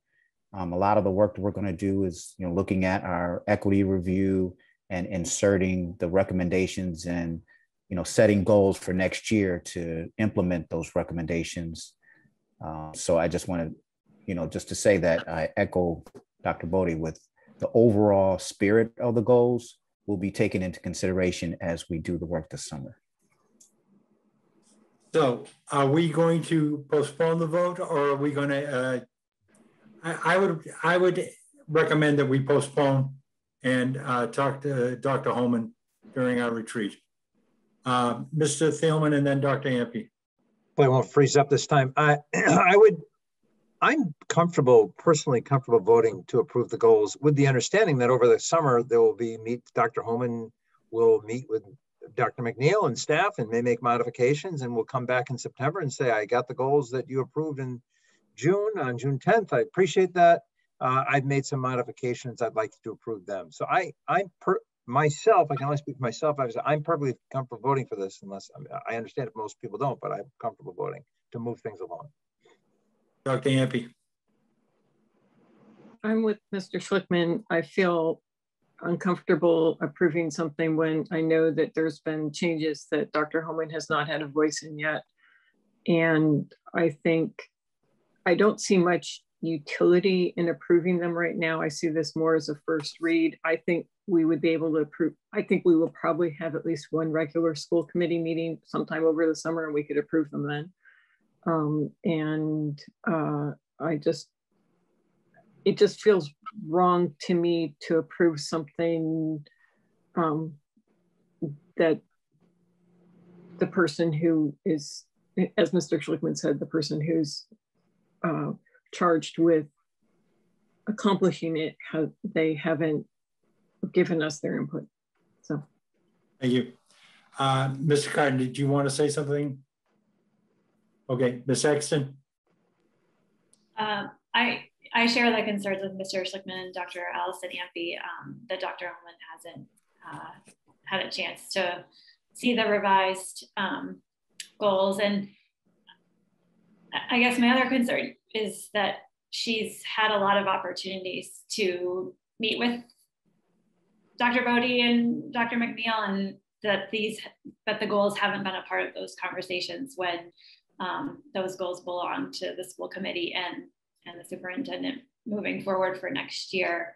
Um, a lot of the work that we're going to do is, you know, looking at our equity review and inserting the recommendations and, you know, setting goals for next year to implement those recommendations. Uh, so I just want to, you know, just to say that I echo Dr. Bodie with the overall spirit of the goals will be taken into consideration as we do the work this summer.
So are we going to postpone the vote or are we going to, uh, I, I would, I would recommend that we postpone and uh, talk to Dr. Homan during our retreat. Uh, Mr. Thielman and then Dr. Ampe.
I won't freeze up this time. I, I would, I'm comfortable, personally comfortable voting to approve the goals with the understanding that over the summer, there will be meet, Dr. Homan will meet with Dr. MacNeal and staff and may make modifications and we'll come back in September and say, I got the goals that you approved in June, on June 10th. I appreciate that. Uh, I've made some modifications. I'd like to approve them. So I, I'm per, myself, I can only speak for myself. I was, I'm perfectly comfortable voting for this unless I understand if most people don't, but I'm comfortable voting to move things along.
Dr. Ampe.
I'm with Mr. Schlichtman. I feel uncomfortable approving something when I know that there's been changes that Dr. Homan has not had a voice in yet. And I think I don't see much utility in approving them right now. I see this more as a first read. I think we would be able to approve. I think we will probably have at least one regular school committee meeting sometime over the summer and we could approve them then. Um, and uh, I just, it just feels wrong to me to approve something um, that the person who is, as Mr. Schlichtman said, the person who's uh, charged with accomplishing it, how they haven't given us their input. So.
Thank you. Uh, Mr. Kardon, did you want to say something? Okay, Ms. Exton.
Um, I I share the concerns with Mr. Schlichtman and Dr. Allison Ampe um, that Dr. Homan hasn't uh, had a chance to see the revised um, goals. And I guess my other concern is that she's had a lot of opportunities to meet with Dr. Bodie and Dr. MacNeal and that these that the goals haven't been a part of those conversations when um, those goals belong to the school committee and and the superintendent moving forward for next year.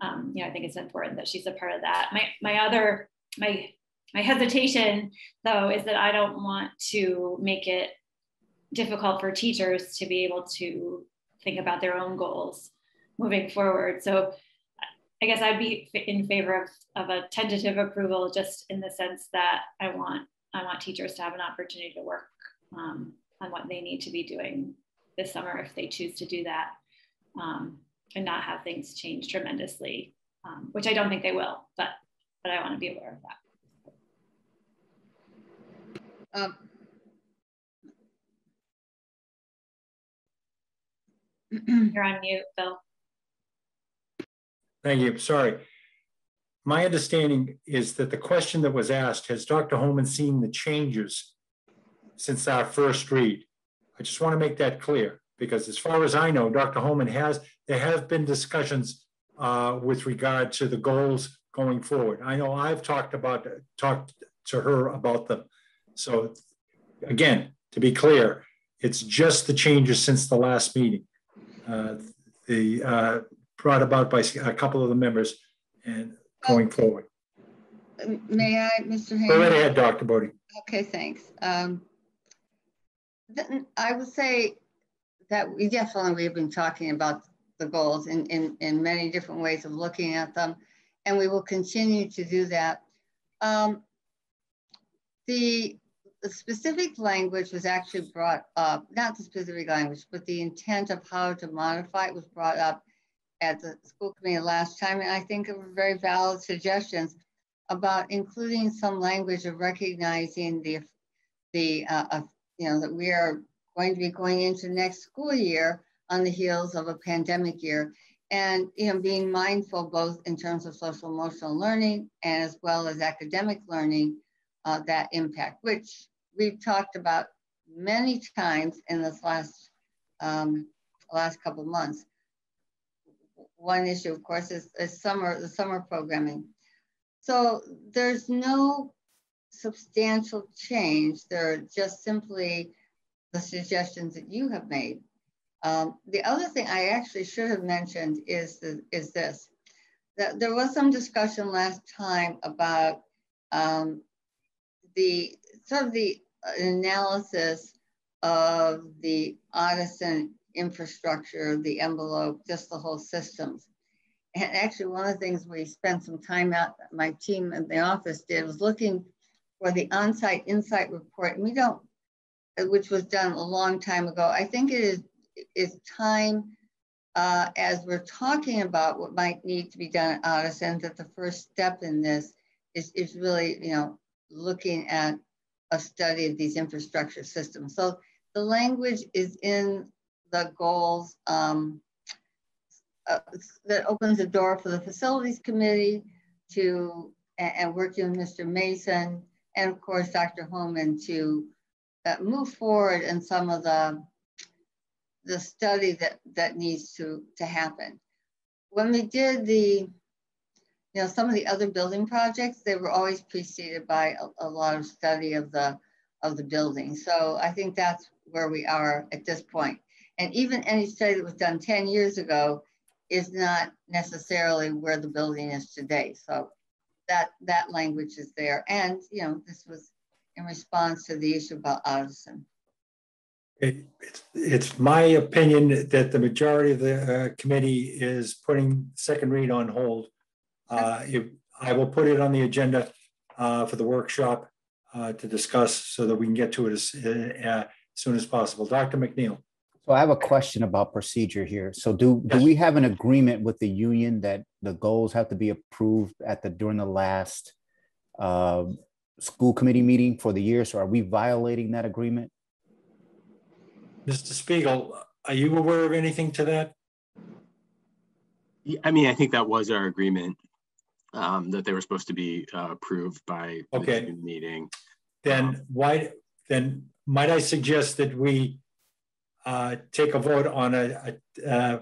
Um, you know, I think it's important that she's a part of that. My my other my my hesitation though is that I don't want to make it difficult for teachers to be able to think about their own goals moving forward. So I guess I'd be in favor of, of a tentative approval just in the sense that I want I want teachers to have an opportunity to work um, on what they need to be doing this summer if they choose to do that um, and not have things change tremendously, um, which I don't think they will, but but I want to be aware of that.
Um,
You're on mute, Phil.
Thank you. Sorry. My understanding is that the question that was asked, has Dr. Homan seen the changes since our first read? I just want to make that clear because as far as I know, Dr. Homan has, there have been discussions uh, with regard to the goals going forward. I know I've talked about, talked to her about them. So again, to be clear, it's just the changes since the last meeting. Uh, the uh, brought about by a couple of the members and going forward.
may I, Mr.
Go right ahead, Dr. Bodie.
Okay, thanks. Um, I would say that we definitely, we've been talking about the goals in, in, in many different ways of looking at them, and we will continue to do that. Um, the, the specific language was actually brought up, not the specific language, but the intent of how to modify it was brought up at the school committee last time, and I think it were very valid suggestions about including some language of recognizing the, the, uh, you know, that we are going to be going into next school year on the heels of a pandemic year. And, you know, being mindful both in terms of social emotional learning and as well as academic learning, uh, that impact, which we've talked about many times in this last, um, last couple months. One issue, of course, is, is summer, the summer programming. So there's no substantial change. There are just simply the suggestions that you have made. Um, the other thing I actually should have mentioned is, the, is this, that there was some discussion last time about um, the sort of the analysis of the Ottoson infrastructure, the envelope, just the whole systems. And actually, one of the things we spent some time out, my team in the office did was looking for the on-site insight report. And we don't, which was done a long time ago. I think it is, is time uh, as we're talking about what might need to be done at Ottoson, that the first step in this is, is really, you know, looking at a study of these infrastructure systems. So the language is in the goals um, uh, that opens the door for the facilities committee to, and, and working with Mr. Mason and of course, Dr. Homan to uh, move forward in some of the, the study that, that needs to, to happen. When we did the, you know, some of the other building projects, they were always preceded by a, a lot of study of the, of the building. So I think that's where we are at this point. And even any study that was done 10 years ago is not necessarily where the building is today. So that, that language is there. And, you know, this was in response to the issue about.
It, it's, it's my opinion that the majority of the uh, committee is putting second read on hold. Uh, if, I will put it on the agenda uh, for the workshop uh, to discuss so that we can get to it as, uh, as soon as possible. Dr. MacNeal.
So I have a question about procedure here. So do, do we have an agreement with the union that the goals have to be approved at the, during the last uh, school committee meeting for the year? So are we violating that agreement?
Mr. Spiegel, are you aware of anything to that?
I mean, I think that was our agreement, um, that they were supposed to be uh, approved by the
Okay.
June meeting.
Then why, then might I suggest that we uh, take a vote on a, a, uh,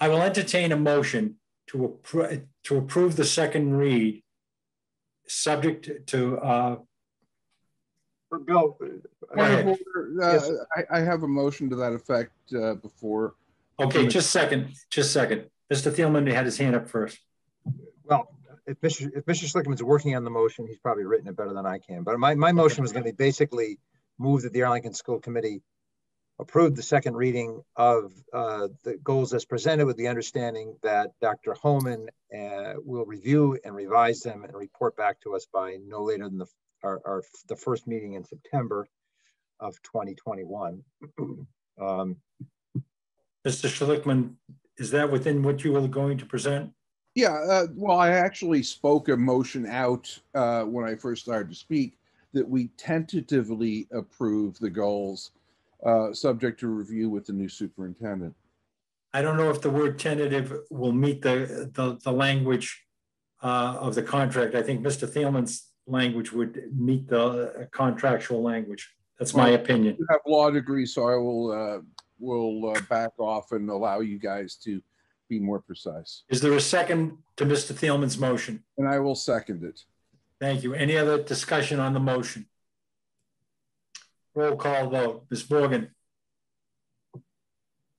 I will entertain a motion to approve, to approve the second read, subject to, uh,
Bill.
Go
Point of
ahead.
order, uh,
Yes.
I, I have a motion to that effect uh, before.
okay, just second, just second. Mr. Thielman had his hand up first.
Well, if Mr. If Mr. Schlichtman's working on the motion, he's probably written it better than I can. But my, my motion was going to be basically move that the Arlington School Committee approve the second reading of uh, the goals as presented with the understanding that Dr. Homan uh, will review and revise them and report back to us by no later than the, our, our, the first meeting in September of 2021. Um,
Mr. Schlichtman, is that within what you were going to present?
Yeah, uh, well, I actually spoke a motion out uh, when I first started to speak that we tentatively approve the goals, uh, subject to review with the new superintendent.
I don't know if the word tentative will meet the, the, the language uh, of the contract. I think Mr. Thielman's language would meet the contractual language. That's my opinion.
You have law degree, so I will will uh, back off and allow you guys to be more precise.
Is there a second to Mr. Thielman's motion?
And I will second it.
Thank you. Any other discussion on the motion? Roll call vote. Ms. Morgan,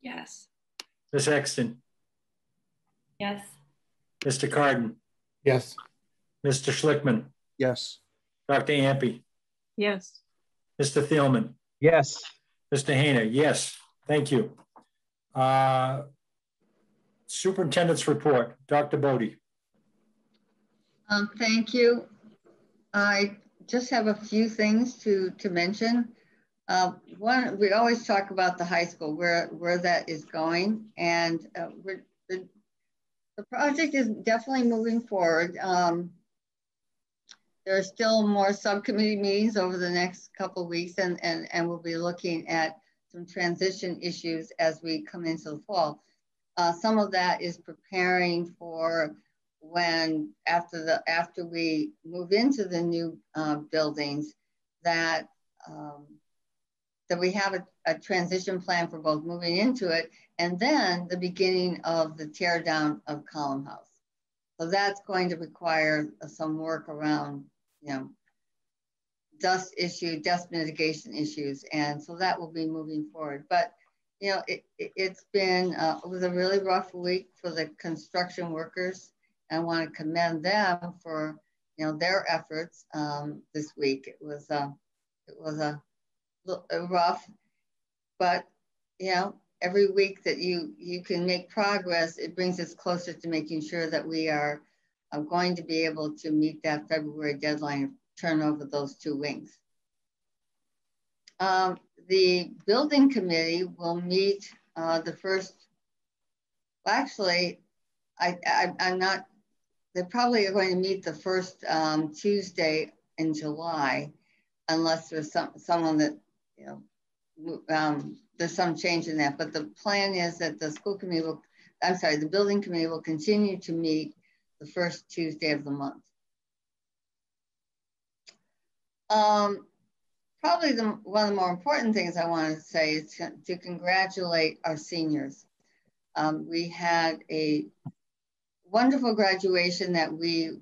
Yes.
Ms. Exton,
Yes.
Mr. Kardon,
Yes.
Mr. Schlichtman,
Yes.
Dr. Ampe,
Yes.
Mr. Thielman,
Yes.
Mr. Hayner, yes, thank you. Uh, Superintendent's report, Dr. Bodie.
Um, thank you. I just have a few things to, to mention. Uh, one, we always talk about the high school, where, where that is going. And uh, we're, the, the project is definitely moving forward. Um, there are still more subcommittee meetings over the next couple of weeks and, and, and we'll be looking at some transition issues as we come into the fall. Uh, some of that is preparing for when after the after we move into the new uh, buildings that um, that we have a, a, transition plan for both moving into it and then the beginning of the tear down of Collomb House. So that's going to require some work around, you know, dust issue, dust mitigation issues. And so that will be moving forward. But, you know, it, it, has been, uh, it was a really rough week for the construction workers. I want to commend them for, you know, their efforts um, this week. It was, uh, it was a, a rough, but, you know, every week that you, you can make progress, it brings us closer to making sure that we are uh, going to be able to meet that February deadline turn over those two wings. Um, the building committee will meet uh, the first, well, actually, I, I, am not, they probably are going to meet the first um, Tuesday in July, unless there's some, someone that, you know, um, there's some change in that. But the plan is that the school committee will, I'm sorry, the building committee will continue to meet the first Tuesday of the month. Um, probably the, one of the more important things I want to say is to, to congratulate our seniors. Um, we had a wonderful graduation that we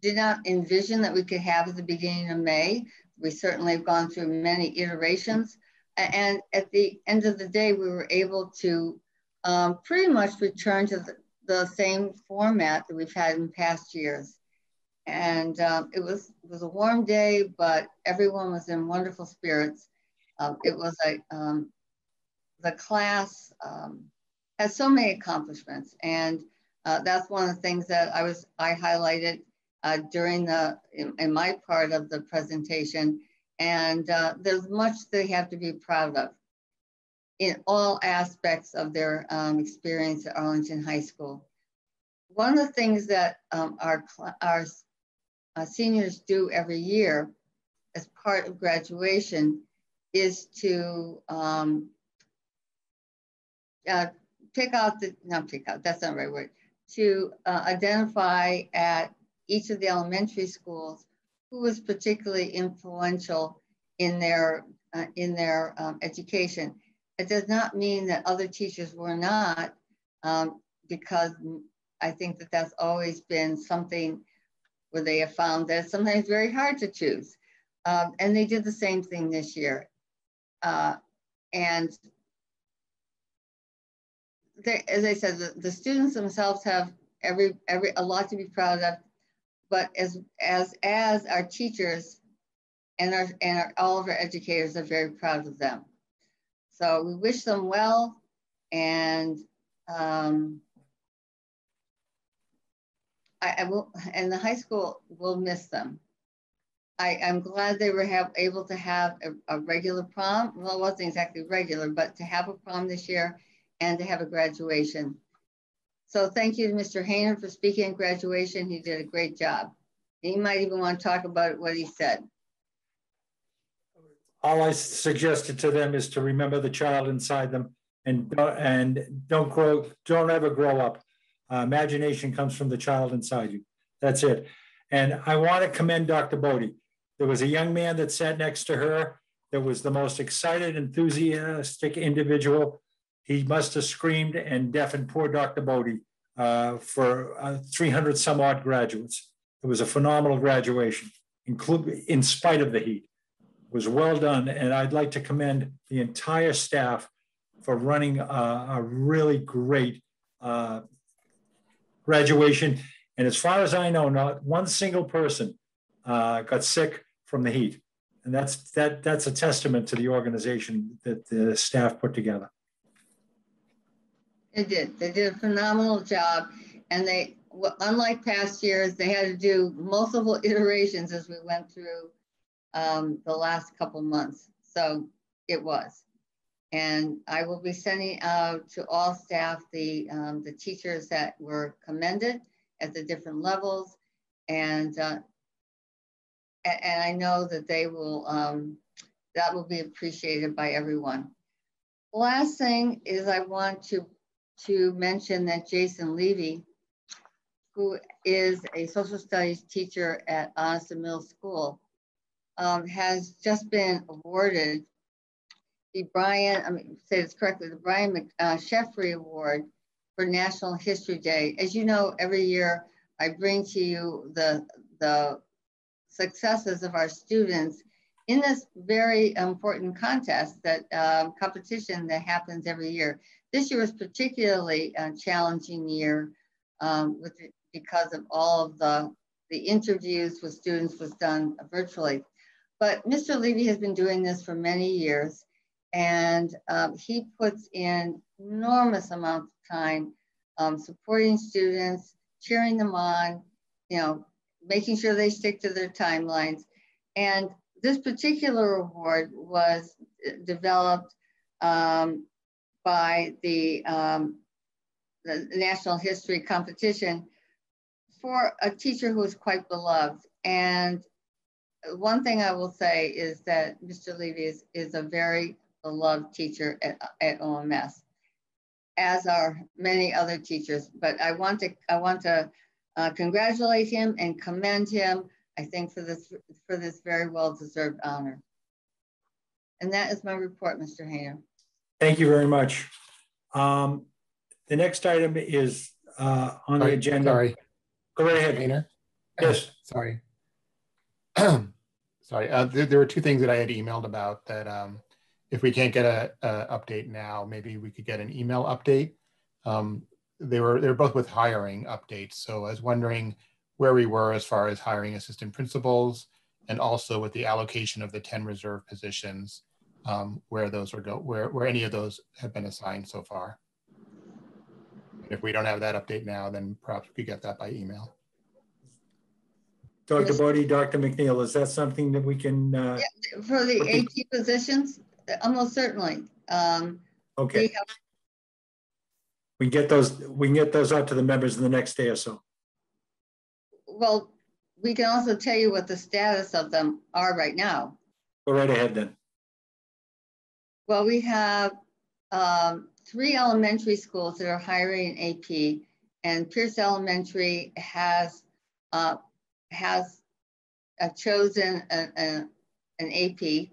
did not envision that we could have at the beginning of May. We certainly have gone through many iterations. And at the end of the day, we were able to um, pretty much return to the, the same format that we've had in past years and um, it was it was a warm day, but everyone was in wonderful spirits. Um, it was a um, the class um, has so many accomplishments, and uh, that's one of the things that I was I highlighted uh, during the in, in, my part of the presentation. And uh, there's much they have to be proud of in all aspects of their um, experience at Arlington High School. One of the things that um, our, our uh, seniors do every year as part of graduation is to um, uh, pick out the, not pick out, that's not the right word, to uh, identify at each of the elementary schools who was particularly influential in their, uh, in their um, education. It does not mean that other teachers were not, um, because I think that that's always been something where they have found that sometimes very hard to choose. Um, and they did the same thing this year. Uh, and they, as I said, the, the, students themselves have every every a lot to be proud of, but as as as our teachers and our and our, all of our educators are very proud of them. So we wish them well, and um, I, I will, and the high school will miss them. I, am glad they were have, able to have a, a, regular prom. Well, it wasn't exactly regular, but to have a prom this year and to have a graduation. So thank you to Mr. Hayner for speaking at graduation. He did a great job. He might even want to talk about what he said.
All I suggested to them is to remember the child inside them and, and don't grow, don't ever grow up. Uh, imagination comes from the child inside you. That's it. And I want to commend Dr. Bodie. There was a young man that sat next to her that was the most excited, enthusiastic individual. He must have screamed and deafened poor Dr. Bodie uh, for uh, 300 some odd graduates. It was a phenomenal graduation, include, in spite of the heat. It was well done. And I'd like to commend the entire staff for running a, a really great uh, graduation And as far as I know, not one single person uh, got sick from the heat. And that's that that's a testament to the organization that the staff put together.
They did. They did a phenomenal job. And they, unlike past years, they had to do multiple iterations as we went through um, the last couple months. So it was. And I will be sending out to all staff the, um, the teachers that were commended at the different levels. And, uh, and I know that they will, um, that will be appreciated by everyone. Last thing is I want to, to mention that Jason Levy, who is a social studies teacher at Ottoson Middle School, um, has just been awarded the Brian, I mean, say this correctly, the Brian uh, Sheffrey Award for National History Day. As you know, every year I bring to you the, the successes of our students in this very important contest that um, competition that happens every year. This year was particularly a challenging year um, with, because of all of the, the interviews with students was done virtually. But Mr. Levy has been doing this for many years and um, he puts in enormous amounts of time um, supporting students, cheering them on, you know, making sure they stick to their timelines. And this particular award was developed um, by the, um, the National History Competition for a teacher who is quite beloved. And one thing I will say is that Mr. Levy is, is a very beloved teacher at, at OMS, as are many other teachers. But I want to, I want to uh, congratulate him and commend him, I think, for this, for this very well-deserved honor. And that is my report, Mr. Hayner.
Thank you very much. Um, the next item is uh, on
sorry,
the agenda.
Sorry.
Go right ahead.
Hayner?
Yes.
Sorry. sorry. Uh, there, there, were two things that I had emailed about that um, if we can't get a, a, update now, maybe we could get an email update. Um, they were they were both with hiring updates. So I was wondering where we were as far as hiring assistant principals and also with the allocation of the 10 reserve positions, um, where those were go where, where any of those have been assigned so far. If we don't have that update now, then perhaps we could get that by email.
Dr. Bodie, Dr. MacNeal, is that something that we can? Uh,
yeah, for the AT positions, almost certainly. Um,
okay.
We, have,
we, can get those. We can get those out to the members in the next day or so.
Well, we can also tell you what the status of them are right now.
Go right ahead then.
Well, we have um, three elementary schools that are hiring an AP, and Pierce Elementary has uh, has uh, chosen a, a, an AP,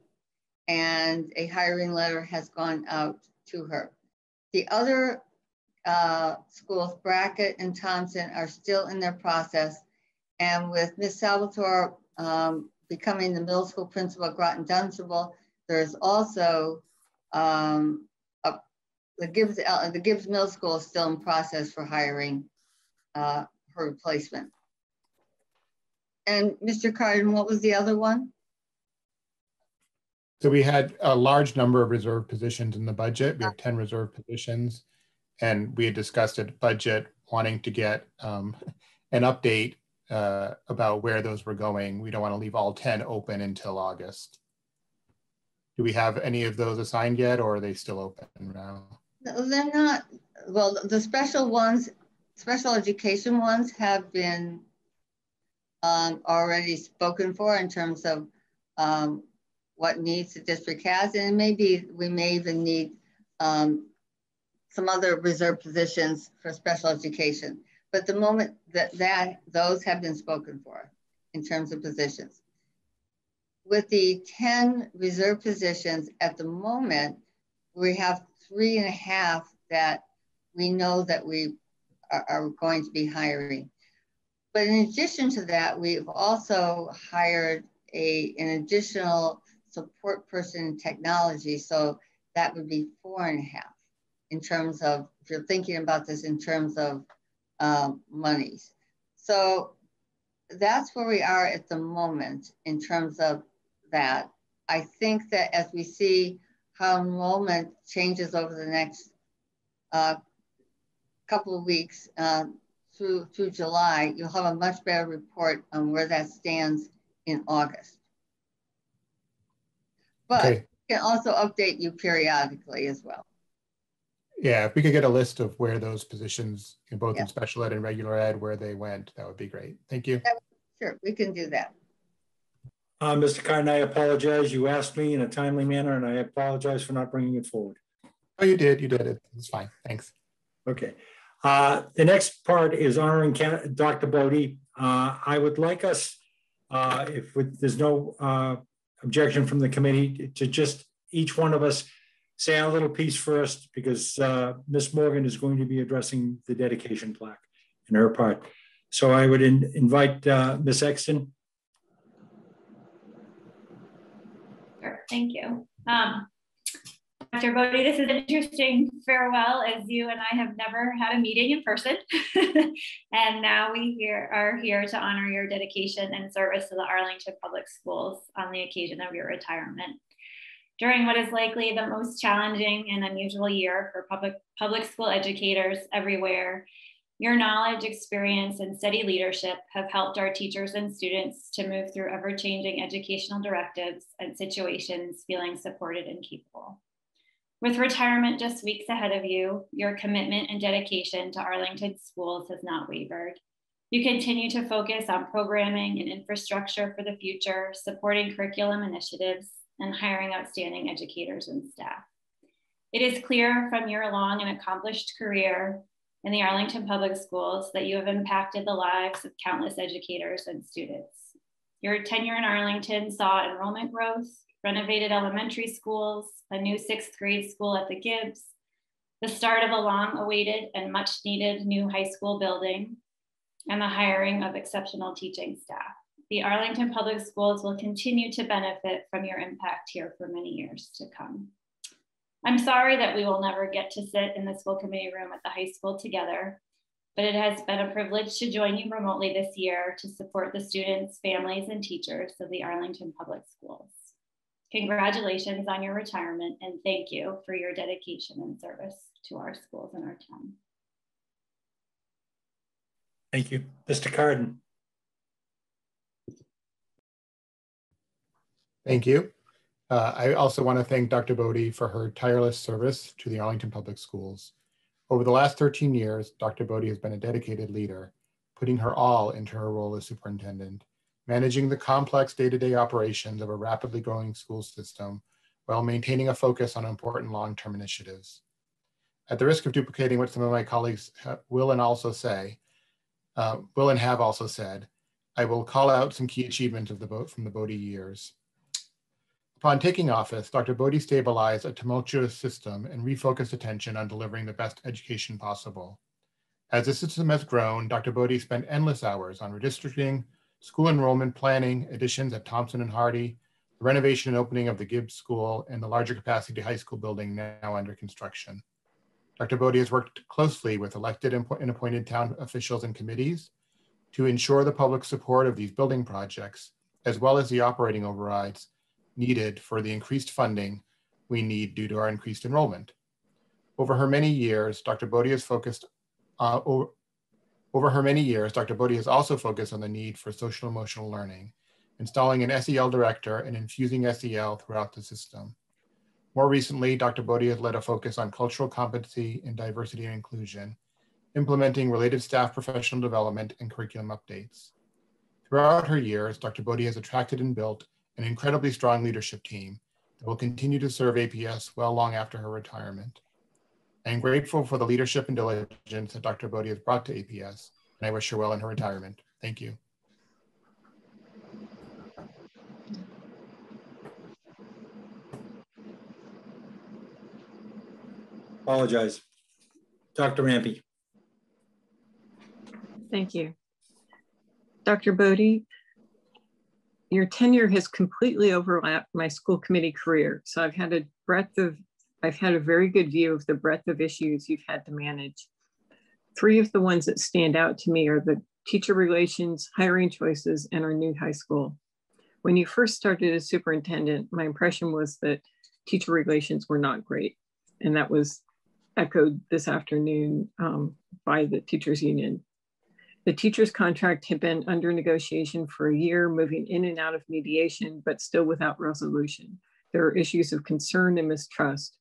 and a hiring letter has gone out to her. The other uh, schools, Brackett and Thompson, are still in their process, and with Miss Salvatore um, becoming the middle school principal at Groton Dunstable, there's also um, the Gibbs, uh, the Gibbs Middle School is still in process for hiring uh, her replacement. And Mr. Kardon, what was the other one?
So we had a large number of reserve positions in the budget. We have 10 reserve positions. And we had discussed at budget wanting to get um, an update uh, about where those were going. We don't want to leave all 10 open until August. Do we have any of those assigned yet or are they still open now?
No, they're not. Well, the special ones, special education ones have been um, already spoken for in terms of um, what needs the district has. And maybe we may even need um, some other reserve positions for special education. But the moment that, that those have been spoken for in terms of positions. With the 10 reserve positions at the moment, we have three and a half that we know that we are, are going to be hiring. But in addition to that, we've also hired a, an additional support person in technology. So that would be four and a half in terms of, if you're thinking about this in terms of um, monies. so that's where we are at the moment in terms of that. I think that as we see how enrollment changes over the next uh, couple of weeks uh, through through July, you'll have a much better report on where that stands in August. But
Okay.
we can also update you periodically as well.
Yeah, if we could get a list of where those positions, in both
Yeah.
in special ed and regular ed, where they went, that would be great. Thank you.
Sure, we can do that.
Uh, Mr. Kardon, I apologize. You asked me in a timely manner and I apologize for not bringing it forward.
Oh, you did, you did it. It's fine. Thanks.
Okay. Uh, The next part is honoring Ca- Dr. Bodie. Uh, I would like us, uh, if with- there's no uh, objection from the committee, to just each one of us say a little piece first, because uh, Ms. Morgan is going to be addressing the dedication plaque in her part. So I would in- invite uh, Ms. Exton.
Sure, thank you. Um, Dr. Bodie, this is an interesting farewell as you and I have never had a meeting in person. and now we here are here to honor your dedication and service to the Arlington Public Schools on the occasion of your retirement. During what is likely the most challenging and unusual year for public, public school educators everywhere, your knowledge, experience, and steady leadership have helped our teachers and students to move through ever changing educational directives and situations feeling supported and capable. With retirement just weeks ahead of you, your commitment and dedication to Arlington schools has not wavered. You continue to focus on programming and infrastructure for the future, supporting curriculum initiatives, and hiring outstanding educators and staff. It is clear from your long and accomplished career in the Arlington Public Schools that you have impacted the lives of countless educators and students. Your tenure in Arlington saw enrollment growth, renovated elementary schools, a new sixth grade school at the Gibbs, the start of a long awaited and much needed new high school building, and the hiring of exceptional teaching staff. The Arlington Public Schools will continue to benefit from your impact here for many years to come. I'm sorry that we will never get to sit in the school committee room at the high school together, but it has been a privilege to join you remotely this year to support the students, families, and teachers of the Arlington Public Schools. Congratulations on your retirement and thank you for your dedication and service to our schools and our town.
Thank you. Mr. Kardon.
Thank you. Uh, I also want to thank Dr. Bodie for her tireless service to the Arlington Public Schools. Over the last 13 years, Dr. Bodie has been a dedicated leader, putting her all into her role as superintendent, managing the complex day-to-day operations of a rapidly growing school system while maintaining a focus on important long-term initiatives. At the risk of duplicating what some of my colleagues will and also say, uh, will and have also said, I will call out some key achievements of the Bo- from the Bodie years. Upon taking office, Dr. Bodie stabilized a tumultuous system and refocused attention on delivering the best education possible. As the system has grown, Dr. Bodie spent endless hours on redistricting, school enrollment planning, additions at Thompson and Hardy, the renovation and opening of the Gibbs School, and the larger capacity high school building now under construction. Dr. Bodie has worked closely with elected and appointed town officials and committees to ensure the public support of these building projects, as well as the operating overrides needed for the increased funding we need due to our increased enrollment. Over her many years, Dr. Bodie has focused uh, over her many years, Dr. Bodie has also focused on the need for social emotional learning, installing an SEL director and infusing SEL throughout the system. More recently, Dr. Bodie has led a focus on cultural competency and diversity and inclusion, implementing related staff professional development and curriculum updates. Throughout her years, Dr. Bodie has attracted and built an incredibly strong leadership team that will continue to serve APS well long after her retirement. I am grateful for the leadership and diligence that Dr. Bodie has brought to APS, and I wish her well in her retirement. Thank you.
Apologize. Dr. Rampy.
Thank you. Dr. Bodie, your tenure has completely overlapped my school committee career. So I've had a breadth of, I've had a very good view of the breadth of issues you've had to manage. Three of the ones that stand out to me are the teacher relations, hiring choices, and our new high school. When you first started as superintendent, my impression was that teacher relations were not great. And that was echoed this afternoon um, by the teachers union. The teacher's contract had been under negotiation for a year, moving in and out of mediation, but still without resolution. There are issues of concern and mistrust.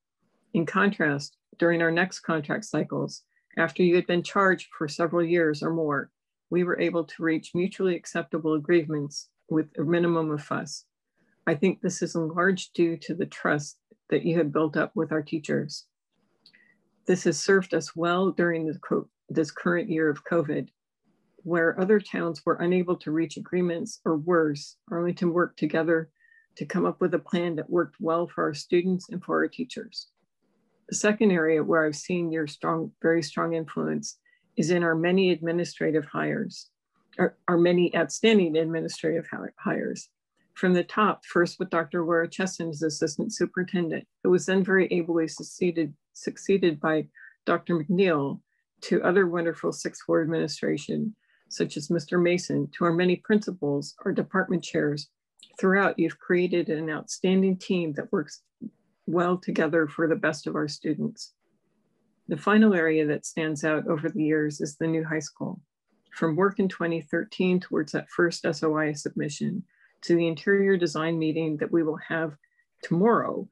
In contrast, during our next contract cycles, after you had been charged for several years or more, we were able to reach mutually acceptable agreements with a minimum of fuss. I think this is in large due to the trust that you had built up with our teachers. This has served us well during this, this current year of COVID, where other towns were unable to reach agreements or worse, Arlington worked together to come up with a plan that worked well for our students and for our teachers. The second area where I've seen your strong, very strong influence is in our many administrative hires, our, our many outstanding administrative hires. From the top, first with Dr. Laura Chesson as assistant superintendent, who was then very ably succeeded, succeeded by Dr. MacNeal to other wonderful sixth floor administration, such as Mr. Mason, to our many principals, our department chairs. Throughout, you've created an outstanding team that works well together for the best of our students. The final area that stands out over the years is the new high school. From work in 2013 towards that first SOI submission to the interior design meeting that we will have tomorrow,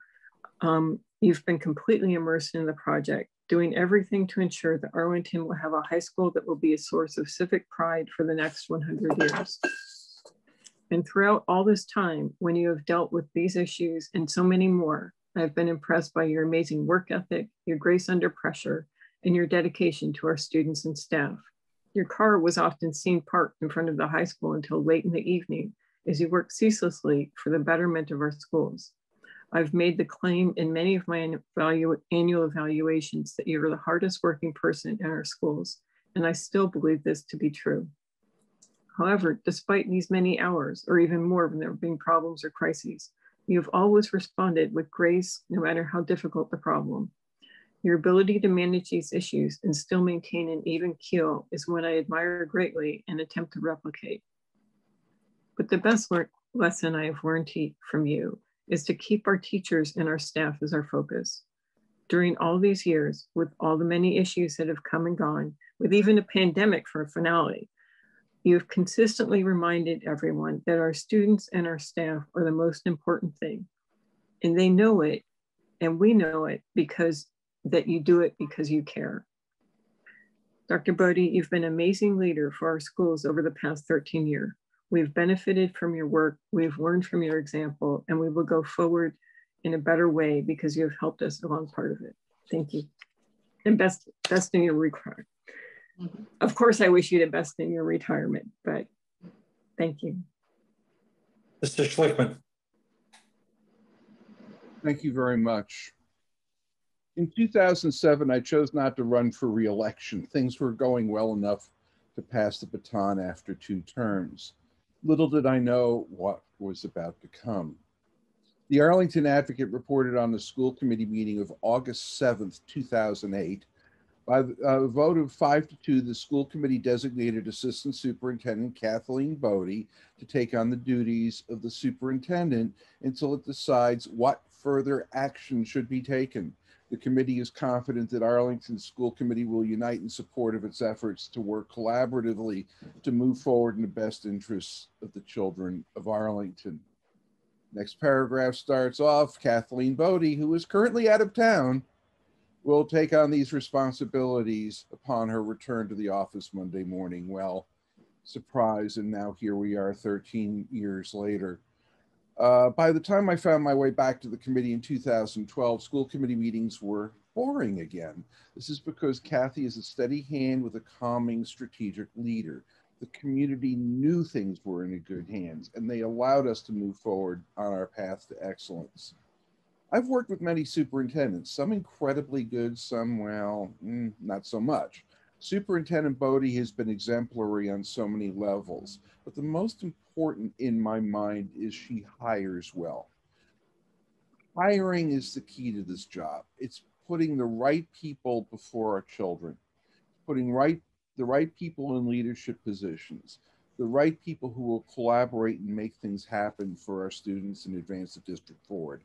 um, you've been completely immersed in the project, doing everything to ensure that Arlington will have a high school that will be a source of civic pride for the next 100 years. And throughout all this time, when you have dealt with these issues and so many more, I've been impressed by your amazing work ethic, your grace under pressure, and your dedication to our students and staff. Your car was often seen parked in front of the high school until late in the evening as you worked ceaselessly for the betterment of our schools. I've made the claim in many of my annual evaluations that you are the hardest working person in our schools, and I still believe this to be true. However, despite these many hours, or even more when there have been problems or crises, you have always responded with grace, no matter how difficult the problem. Your ability to manage these issues and still maintain an even keel is what I admire greatly and attempt to replicate. But the best lesson I have learned from you is to keep our teachers and our staff as our focus. During all these years, with all the many issues that have come and gone, with even a pandemic for a finale, You've consistently reminded everyone that our students and our staff are the most important thing. And they know it, and we know it because that you do it because you care. Dr. Bodie, you've been an amazing leader for our schools over the past 13 years. We've benefited from your work, we've learned from your example, and we will go forward in a better way because you have helped us along part of it. Thank you. And best, best in your record. Mm-hmm. Of course, I wish you the best in your retirement, but thank you.
Mr. Schlichtman.
Thank you very much. In 2007, I chose not to run for reelection. Things were going well enough to pass the baton after two terms. Little did I know what was about to come. The Arlington Advocate reported on the school committee meeting of August 7th, 2008, by a vote of five to two, the school committee designated Assistant Superintendent Kathleen Bodie to take on the duties of the superintendent until it decides what further action should be taken. The committee is confident that Arlington School Committee will unite in support of its efforts to work collaboratively to move forward in the best interests of the children of Arlington. Next paragraph starts off Kathleen Bodie, who is currently out of town, will take on these responsibilities upon her return to the office Monday morning. Well, surprise, and now here we are 13 years later. Uh, by the time I found my way back to the committee in 2012, school committee meetings were boring again. This is because Kathy is a steady hand with a calming strategic leader. The community knew things were in good hands and they allowed us to move forward on our path to excellence. I've worked with many superintendents, some incredibly good, some, well, mm, not so much. Superintendent Bodie has been exemplary on so many levels, but the most important in my mind is she hires well. Hiring is the key to this job. It's putting the right people before our children, putting right the right people in leadership positions, the right people who will collaborate and make things happen for our students and advance the district forward.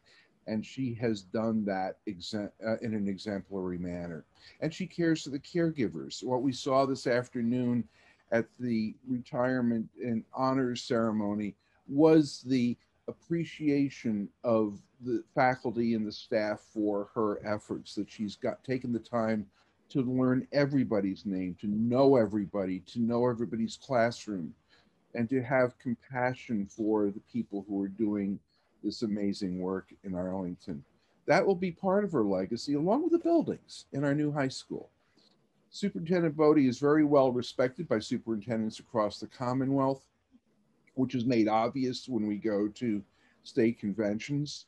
And she has done that uh, in an exemplary manner. And she cares for the caregivers. What we saw this afternoon at the retirement and honors ceremony was the appreciation of the faculty and the staff for her efforts that she's got taken the time to learn everybody's name, to know everybody, to know everybody's classroom, and to have compassion for the people who are doing this amazing work in Arlington. That will be part of her legacy, along with the buildings in our new high school. Superintendent Bodie is very well respected by superintendents across the Commonwealth, which is made obvious when we go to state conventions.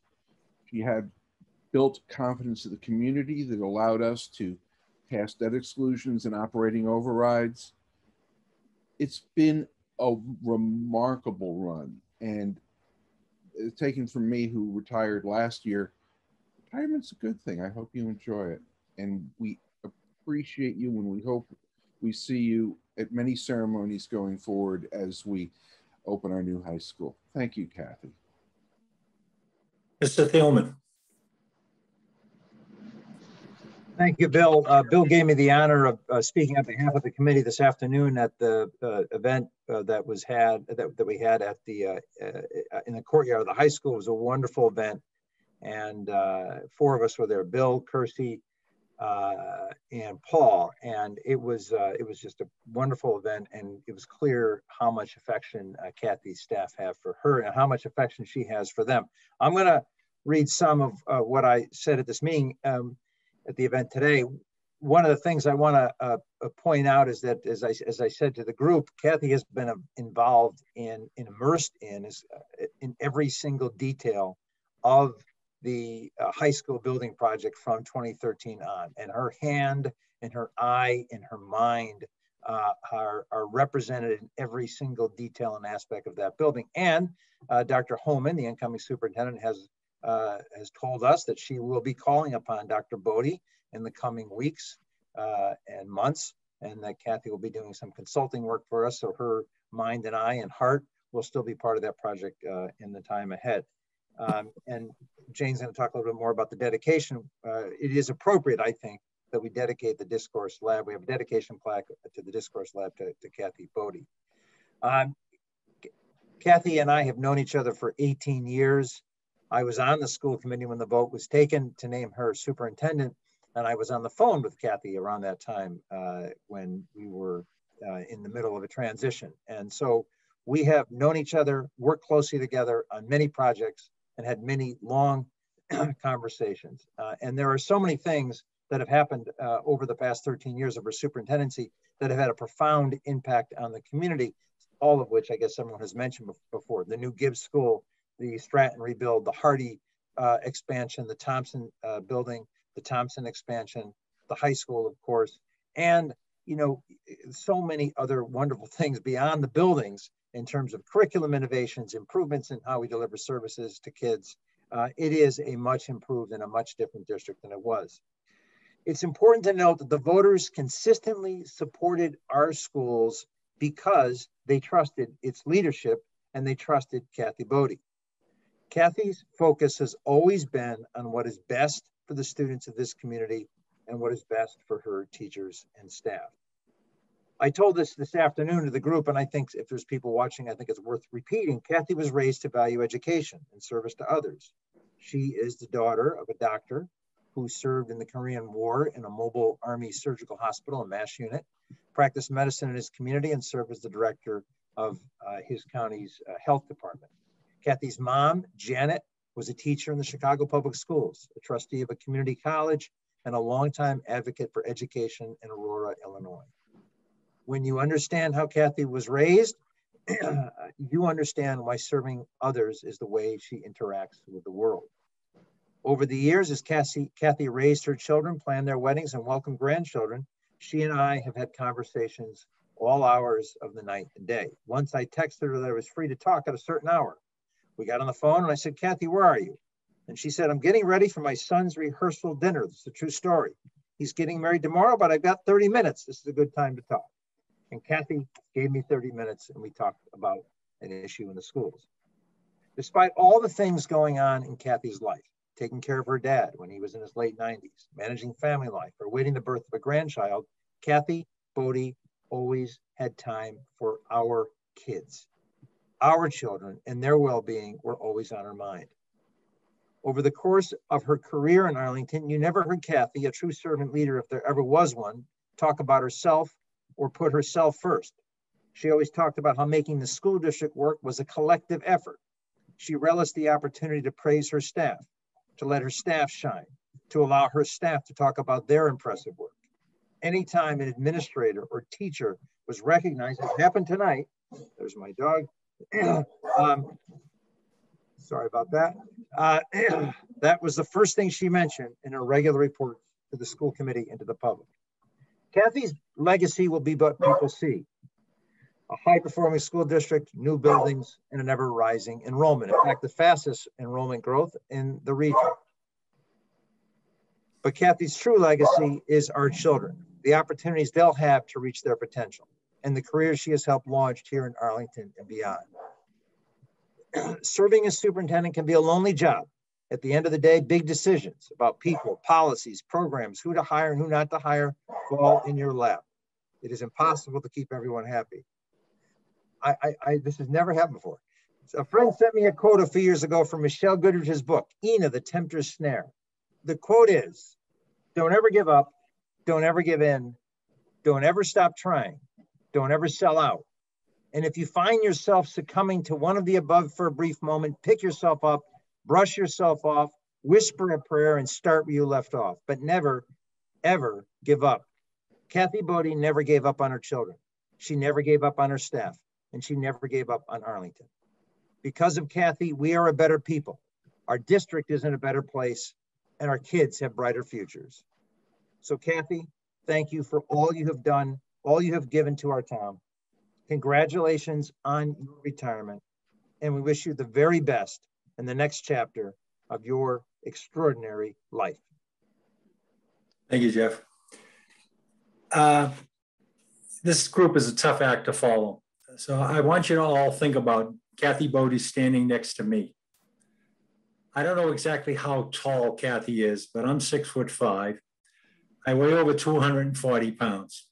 She had built confidence of the community that allowed us to pass debt exclusions and operating overrides. It's been a remarkable run. And taken from me, who retired last year, retirement's a good thing. I hope you enjoy it. And we appreciate you and we hope we see you at many ceremonies going forward as we open our new high school. Thank you, Kathy.
Mr. Thielman.
Thank you, Bill. Uh, Bill gave me the honor of uh, speaking on behalf of the committee this afternoon at the uh, event uh, that was had that, that we had at the uh, uh, in the courtyard of the high school. It was a wonderful event, and four of us were there: Bill, Kirsi, and Paul. And it was it was just a wonderful event, and it was clear how much affection Kathy's staff have for her and how much affection she has for them. I'm going to read some of what I said at this meeting. Um, at the event today. One of the things I want to uh, uh, point out is that, as I, as I said to the group, Kathy has been uh, involved in, in immersed in, is, uh, in every single detail of the uh, high school building project from 2013 on. And her hand and her eye and her mind uh, are, are represented in every single detail and aspect of that building. And uh, Dr. Homan, the incoming superintendent, has uh, has told us that she will be calling upon Dr. Bodie in the coming weeks uh, and months, and that Kathy will be doing some consulting work for us. So her mind and eye and heart will still be part of that project uh, in the time ahead. Um, and Jane's going to talk a little bit more about the dedication. Uh, it is appropriate, I think, that we dedicate the discourse lab. We have a dedication plaque to the discourse lab to, to Kathy Bodie. Um, Kathy and I have known each other for 18 years. I was on the school committee when the vote was taken to name her superintendent, and I was on the phone with Kathy around that time uh, when we were uh, in the middle of a transition. And so we have known each other, worked closely together on many projects, and had many long conversations. Uh, and there are so many things that have happened uh, over the past 13 years of her superintendency that have had a profound impact on the community, all of which I guess someone has mentioned before. The new Gibbs School the Stratton rebuild, the Hardy uh, expansion, the Thompson uh, building, the Thompson expansion, the high school, of course, and you know, so many other wonderful things beyond the buildings in terms of curriculum innovations, improvements in how we deliver services to kids. Uh, it is a much improved and a much different district than it was. It's important to note that the voters consistently supported our schools because they trusted its leadership and they trusted Kathy Bodie. Kathy's focus has always been on what is best for the students of this community and what is best for her teachers and staff. I told this this afternoon to the group, and I think if there's people watching, I think it's worth repeating. Kathy was raised to value education and service to others. She is the daughter of a doctor who served in the Korean War in a mobile Army surgical hospital and MASH unit, practiced medicine in his community, and served as the director of uh, his county's uh, health department. Kathy's mom, Janet, was a teacher in the Chicago Public Schools, a trustee of a community college, and a longtime advocate for education in Aurora, Illinois. When you understand how Kathy was raised, you understand why serving others is the way she interacts with the world. Over the years, as Kathy, Kathy raised her children, planned their weddings, and welcomed grandchildren, she and I have had conversations all hours of the night and day. Once I texted her that I was free to talk at a certain hour. We got on the phone and I said, Kathy, where are you? And she said, I'm getting ready for my son's rehearsal dinner. Is a true story. He's getting married tomorrow, but I've got 30 minutes. This is a good time to talk. And Kathy gave me 30 minutes and we talked about an issue in the schools. Despite all the things going on in Kathy's life, taking care of her dad when he was in his late 90s, managing family life, or waiting the birth of a grandchild, Kathy Bodie always had time for our kids. Our children and their well being were always on her mind. Over the course of her career in Arlington, you never heard Kathy, a true servant leader, if there ever was one, talk about herself or put herself first. She always talked about how making the school district work was a collective effort. She relished the opportunity to praise her staff, to let her staff shine, to allow her staff to talk about their impressive work. Anytime an administrator or teacher was recognized, as happened tonight, there's my dog. Um, sorry about that. Uh, that was the first thing she mentioned in her regular report to the school committee and to the public. Kathy's legacy will be what people see. A high performing school district, new buildings, and an ever rising enrollment. In fact, the fastest enrollment growth in the region. But Kathy's true legacy is our children, the opportunities they'll have to reach their potential, and the careers she has helped launch here in Arlington and beyond. Serving as superintendent can be a lonely job. At the end of the day, big decisions about people, policies, programs, who to hire and who not to hire fall in your lap. It is impossible to keep everyone happy. I, I, I this has never happened before. So a friend sent me a quote a few years ago from Michelle Goodrich's book, Ina, the Tempter's Snare. The quote is, don't ever give up, don't ever give in, don't ever stop trying, don't ever sell out. And if you find yourself succumbing to one of the above for a brief moment, pick yourself up, brush yourself off, whisper a prayer, and start where you left off. But never, ever give up. Kathy Bodie never gave up on her children. She never gave up on her staff, and she never gave up on Arlington. Because of Kathy, we are a better people. Our district is in a better place, and our kids have brighter futures. So, Kathy, thank you for all you have done, all you have given to our town. Congratulations on your retirement, and we wish you the very best in the next chapter of your extraordinary life.
Thank you, Jeff. Uh, this group is a tough act to follow. So I want you to all think about Kathy Bodie standing next to me. I don't know exactly how tall Kathy is, but I'm six foot five. I weigh over 240 pounds.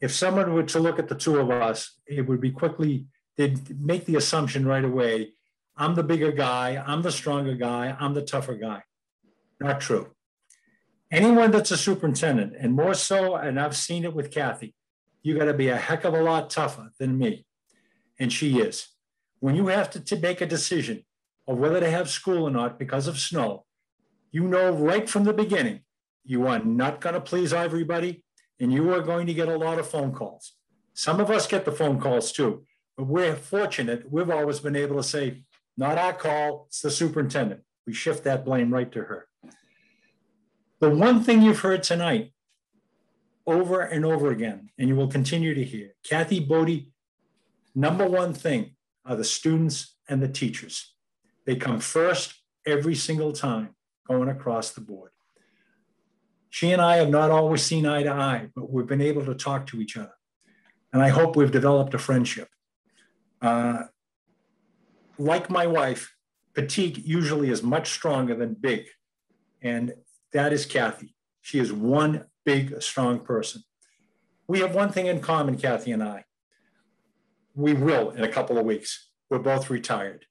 If someone were to look at the two of us, it would be quickly, they'd make the assumption right away I'm the bigger guy, I'm the stronger guy, I'm the tougher guy. Not true. Anyone that's a superintendent, and more so, and I've seen it with Kathy, you got to be a heck of a lot tougher than me. And she is. When you have to, to make a decision of whether to have school or not because of snow, you know right from the beginning you are not going to please everybody and you are going to get a lot of phone calls. Some of us get the phone calls too, but we're fortunate. We've always been able to say, not our call, it's the superintendent. We shift that blame right to her. The one thing you've heard tonight over and over again, and you will continue to hear, Kathy Bodie, number one thing are the students and the teachers. They come first every single time going across the board. She and I have not always seen eye to eye, but we've been able to talk to each other. And I hope we've developed a friendship. Uh, like my wife, petite usually is much stronger than big. And that is Kathy. She is one big, strong person. We have one thing in common, Kathy and I. We will in a couple of weeks. We're both retired.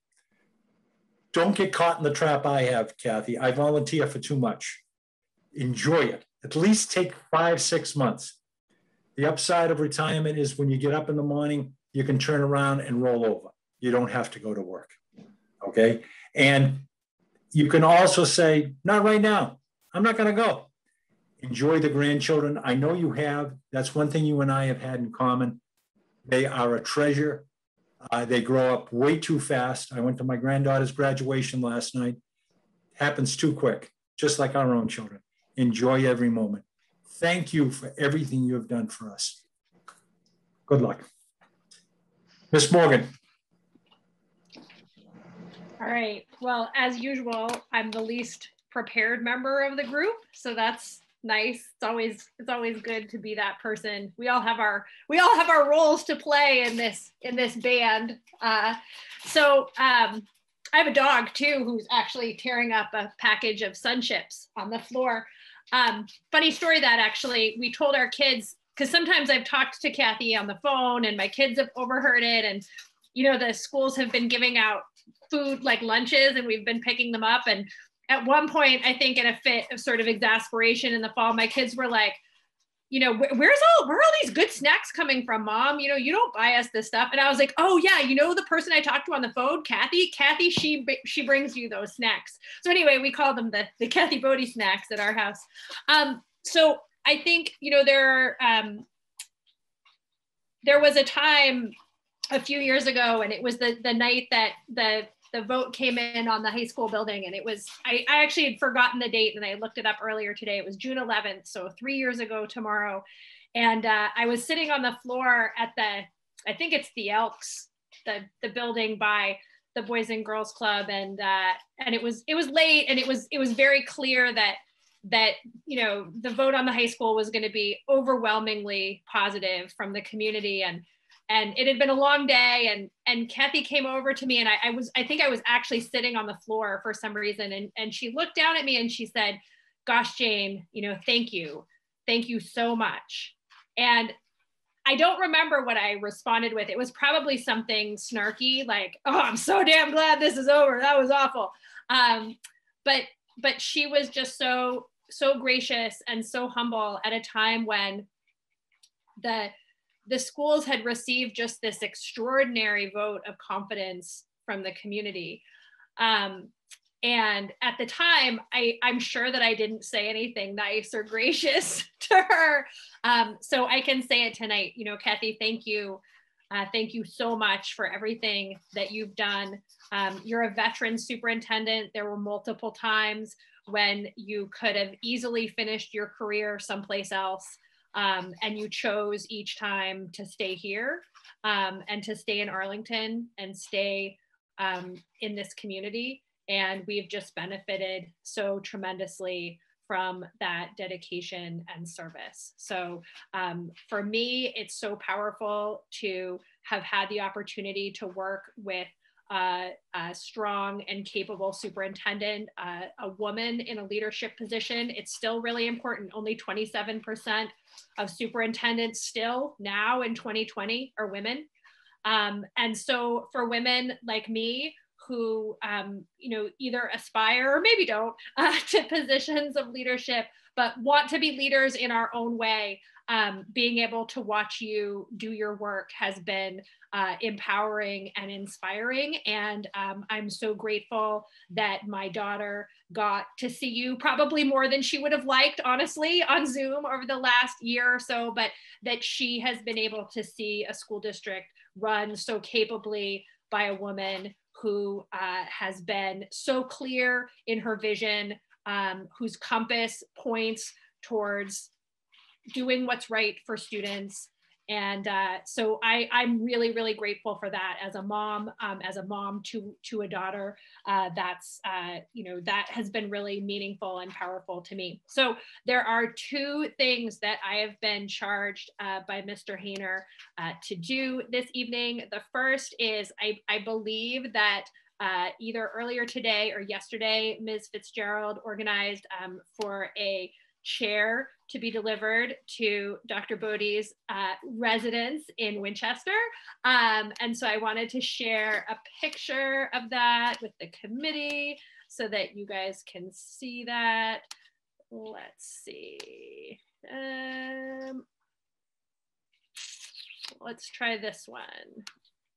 Don't get caught in the trap I have, Kathy. I volunteer for too much. Enjoy it. At least take five, six months. The upside of retirement is when you get up in the morning, you can turn around and roll over you don't have to go to work. Okay. And you can also say, not right now. I'm not going to go. Enjoy the grandchildren. I know you have. That's one thing you and I have had in common. They are a treasure. Uh, they grow up way too fast. I went to my granddaughter's graduation last night. Happens too quick, just like our own children. Enjoy every moment. Thank you for everything you have done for us. Good luck. Miss Morgan.
All right. Well, as usual, I'm the least prepared member of the group, so that's nice. It's always it's always good to be that person. We all have our we all have our roles to play in this in this band. Uh, so um, I have a dog too who's actually tearing up a package of sun chips on the floor. Um, funny story that actually we told our kids because sometimes I've talked to Kathy on the phone and my kids have overheard it and you know the schools have been giving out food like lunches and we've been picking them up. And at one point I think in a fit of sort of exasperation in the fall my kids were like you know where's all where are all these good snacks coming from mom? You know you don't buy us this stuff. And I was like oh yeah you know the person I talked to on the phone Kathy? Kathy she she brings you those snacks. So anyway we call them the the Kathy Bodie snacks at our house. Um so I think you know there um, there was a time a few years ago, and it was the the night that the the vote came in on the high school building, and it was I, I actually had forgotten the date, and I looked it up earlier today. It was June 11th, so three years ago tomorrow, and uh, I was sitting on the floor at the I think it's the Elks, the the building by the Boys and Girls Club, and uh, and it was it was late, and it was it was very clear that that you know the vote on the high school was going to be overwhelmingly positive from the community. And and it had been a long day and and kathy came over to me and I, I, was i think i was actually sitting on the floor for some reason and and she looked down at me and she said gosh jane you know thank you. Thank you so much. And i don't remember what i responded with. It was probably something snarky like oh i'm so damn glad this is over. That was awful. Um, but but she was just so so gracious and so humble at a time when the the schools had received just this extraordinary vote of confidence from the community. Um, and at the time, I, I'm sure that I didn't say anything nice or gracious to her. Um, so I can say it tonight. You know, Kathy, thank you. Uh, thank you so much for everything that you've done. Um, you're a veteran superintendent. There were multiple times when you could have easily finished your career someplace else. Um, and you chose each time to stay here um, and to stay in Arlington and stay um, in this community. And we've just benefited so tremendously from that dedication and service. So um, for me, it's so powerful to have had the opportunity to work with uh, a strong and capable superintendent, uh, a woman in a leadership position. It's still really important. Only 27% of superintendents still now in 2020 are women. Um, and so for women like me, who um, you know either aspire or maybe don't uh, to positions of leadership, but want to be leaders in our own way, um, being able to watch you do your work has been uh, empowering and inspiring. And um, I'm so grateful that my daughter got to see you probably more than she would have liked, honestly, on Zoom over the last year or so, but that she has been able to see a school district run so capably by a woman who uh, has been so clear in her vision, um, whose compass points towards doing what's right for students. And uh, so I, I'm really, really grateful for that as a mom, um, as a mom to, to a daughter. Uh, that's, uh, you know, that has been really meaningful and powerful to me. So there are two things that I have been charged uh, by Mr. Hayner uh, to do this evening. The first is I, I believe that uh, either earlier today or yesterday, Ms. Fitzgerald organized um, for a chair to be delivered to Dr. Bodie's uh, residence in Winchester. Um, and so I wanted to share a picture of that with the committee so that you guys can see that. Let's see. Um, let's try this one.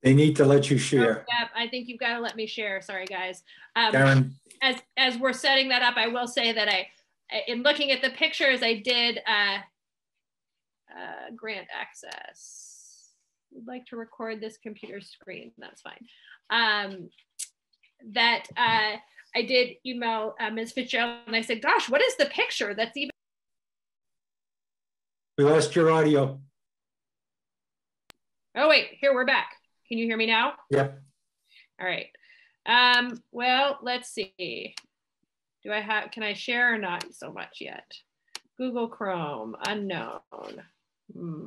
They need to let you share.
Oh, yeah, I think you've got to let me share. Sorry, guys. Um,
Karen.
As as we're setting that up, I will say that I in looking at the pictures, I did uh, uh, grant access. Would like to record this computer screen. That's fine. Um, that uh, I did email uh, Ms. Fitzgerald and I said, gosh, what is the picture that's even?
We lost your audio.
Oh, wait, here we're back. Can you hear me now?
Yep.
All right. Um, well, let's see do I have, can I share or not so much yet? Google Chrome, unknown. Hmm.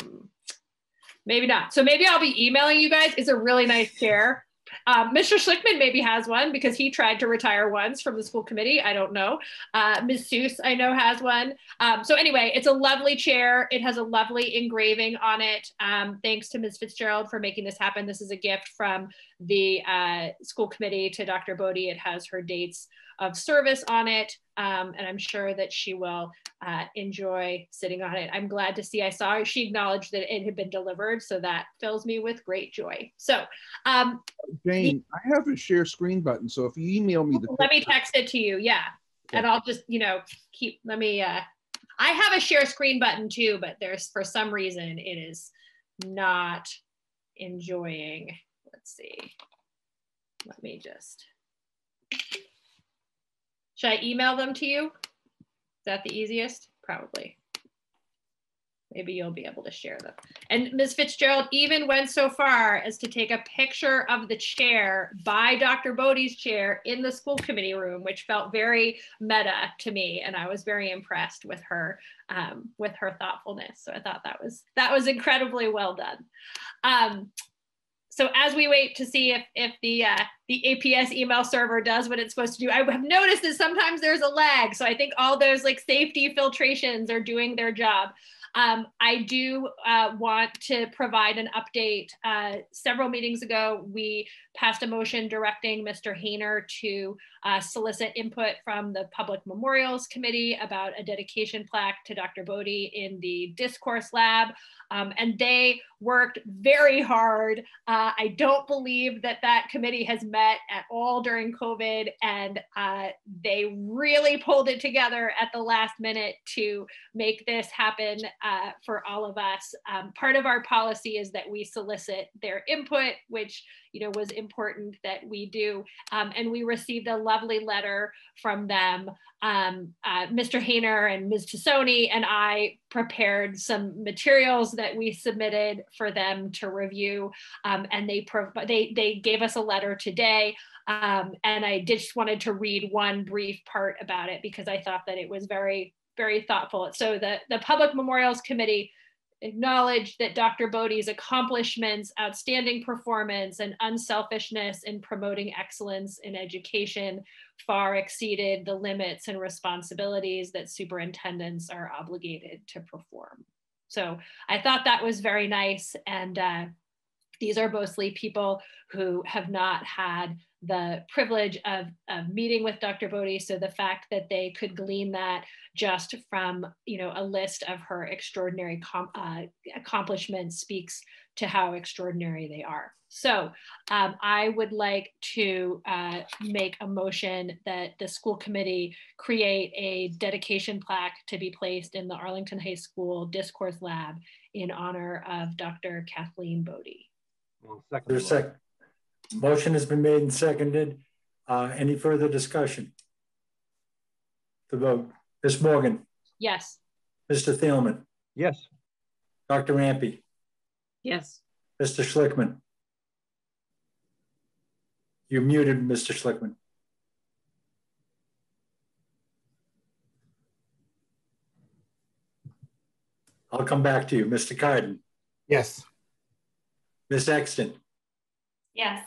Maybe not. So maybe I'll be emailing you guys. It's a really nice chair. Um, Mr. Schlichtman maybe has one because he tried to retire once from the school committee. I don't know. Uh, Ms. Seuss, I know, has one. Um, so anyway, it's a lovely chair. It has a lovely engraving on it. Um, thanks to Ms. Fitzgerald for making this happen. This is a gift from the uh, school committee to Dr. Bodie. It has her dates of service on it. Um, and I'm sure that she will uh, enjoy sitting on it. I'm glad to see I saw she acknowledged that it had been delivered. So that fills me with great joy. So um,
Jane, I have a share screen button. So if you email me the
let me text it to you. Yeah. And I'll just, you know, keep, let me, uh, I have a share screen button too, but there's for some reason it is not enjoying. Let's see. Let me just. Should I email them to you? Is that the easiest? Probably. Maybe you'll be able to share them. And Ms. Fitzgerald even went so far as to take a picture of the chair by Dr. Bodie's chair in the school committee room, which felt very meta to me. And I was very impressed with her, um, with her thoughtfulness. So I thought that was, that was incredibly well done. Um, so as we wait to see if, if the, uh, the APS email server does what it's supposed to do, I have noticed that sometimes there's a lag. So I think all those like safety filtrations are doing their job. Um, I do uh, want to provide an update. Uh, several meetings ago, we passed a motion directing Mr. Hayner to uh, solicit input from the Public Memorials Committee about a dedication plaque to Dr. Bodie in the discourse lab. Um, and they worked very hard. Uh, I don't believe that that committee has met at all during COVID, and uh, they really pulled it together at the last minute to make this happen uh, for all of us. Um, part of our policy is that we solicit their input, which you know was important that we do, um, and we received a lovely letter from them um, uh, Mr. Hayner and Ms. Tassoni and I prepared some materials that we submitted for them to review, um, and they they they gave us a letter today. Um, and I just wanted to read one brief part about it because I thought that it was very very thoughtful. So the the Public Memorials Committee acknowledged that Dr. Bodie's accomplishments, outstanding performance, and unselfishness in promoting excellence in education far exceeded the limits and responsibilities that superintendents are obligated to perform. So I thought that was very nice. And uh, these are mostly people who have not had the privilege of, of meeting with Dr. Bodie. So the fact that they could glean that just from you know a list of her extraordinary uh, accomplishments speaks to how extraordinary they are. So um, I would like to uh, make a motion that the school committee create a dedication plaque to be placed in the Arlington High School Discourse Lab in honor of Dr. Kathleen Bodie.
Well, second. Second. Motion has been made and seconded. Uh, any further discussion? The vote. Ms. Morgan.
Yes.
Mr. Thielman.
Yes.
Dr. Ampe.
Yes.
Mr. Schlichtman. You're muted, Mr. Schlichtman. I'll come back to you. Mr. Kardon.
Yes.
Ms. Exton.
Yes.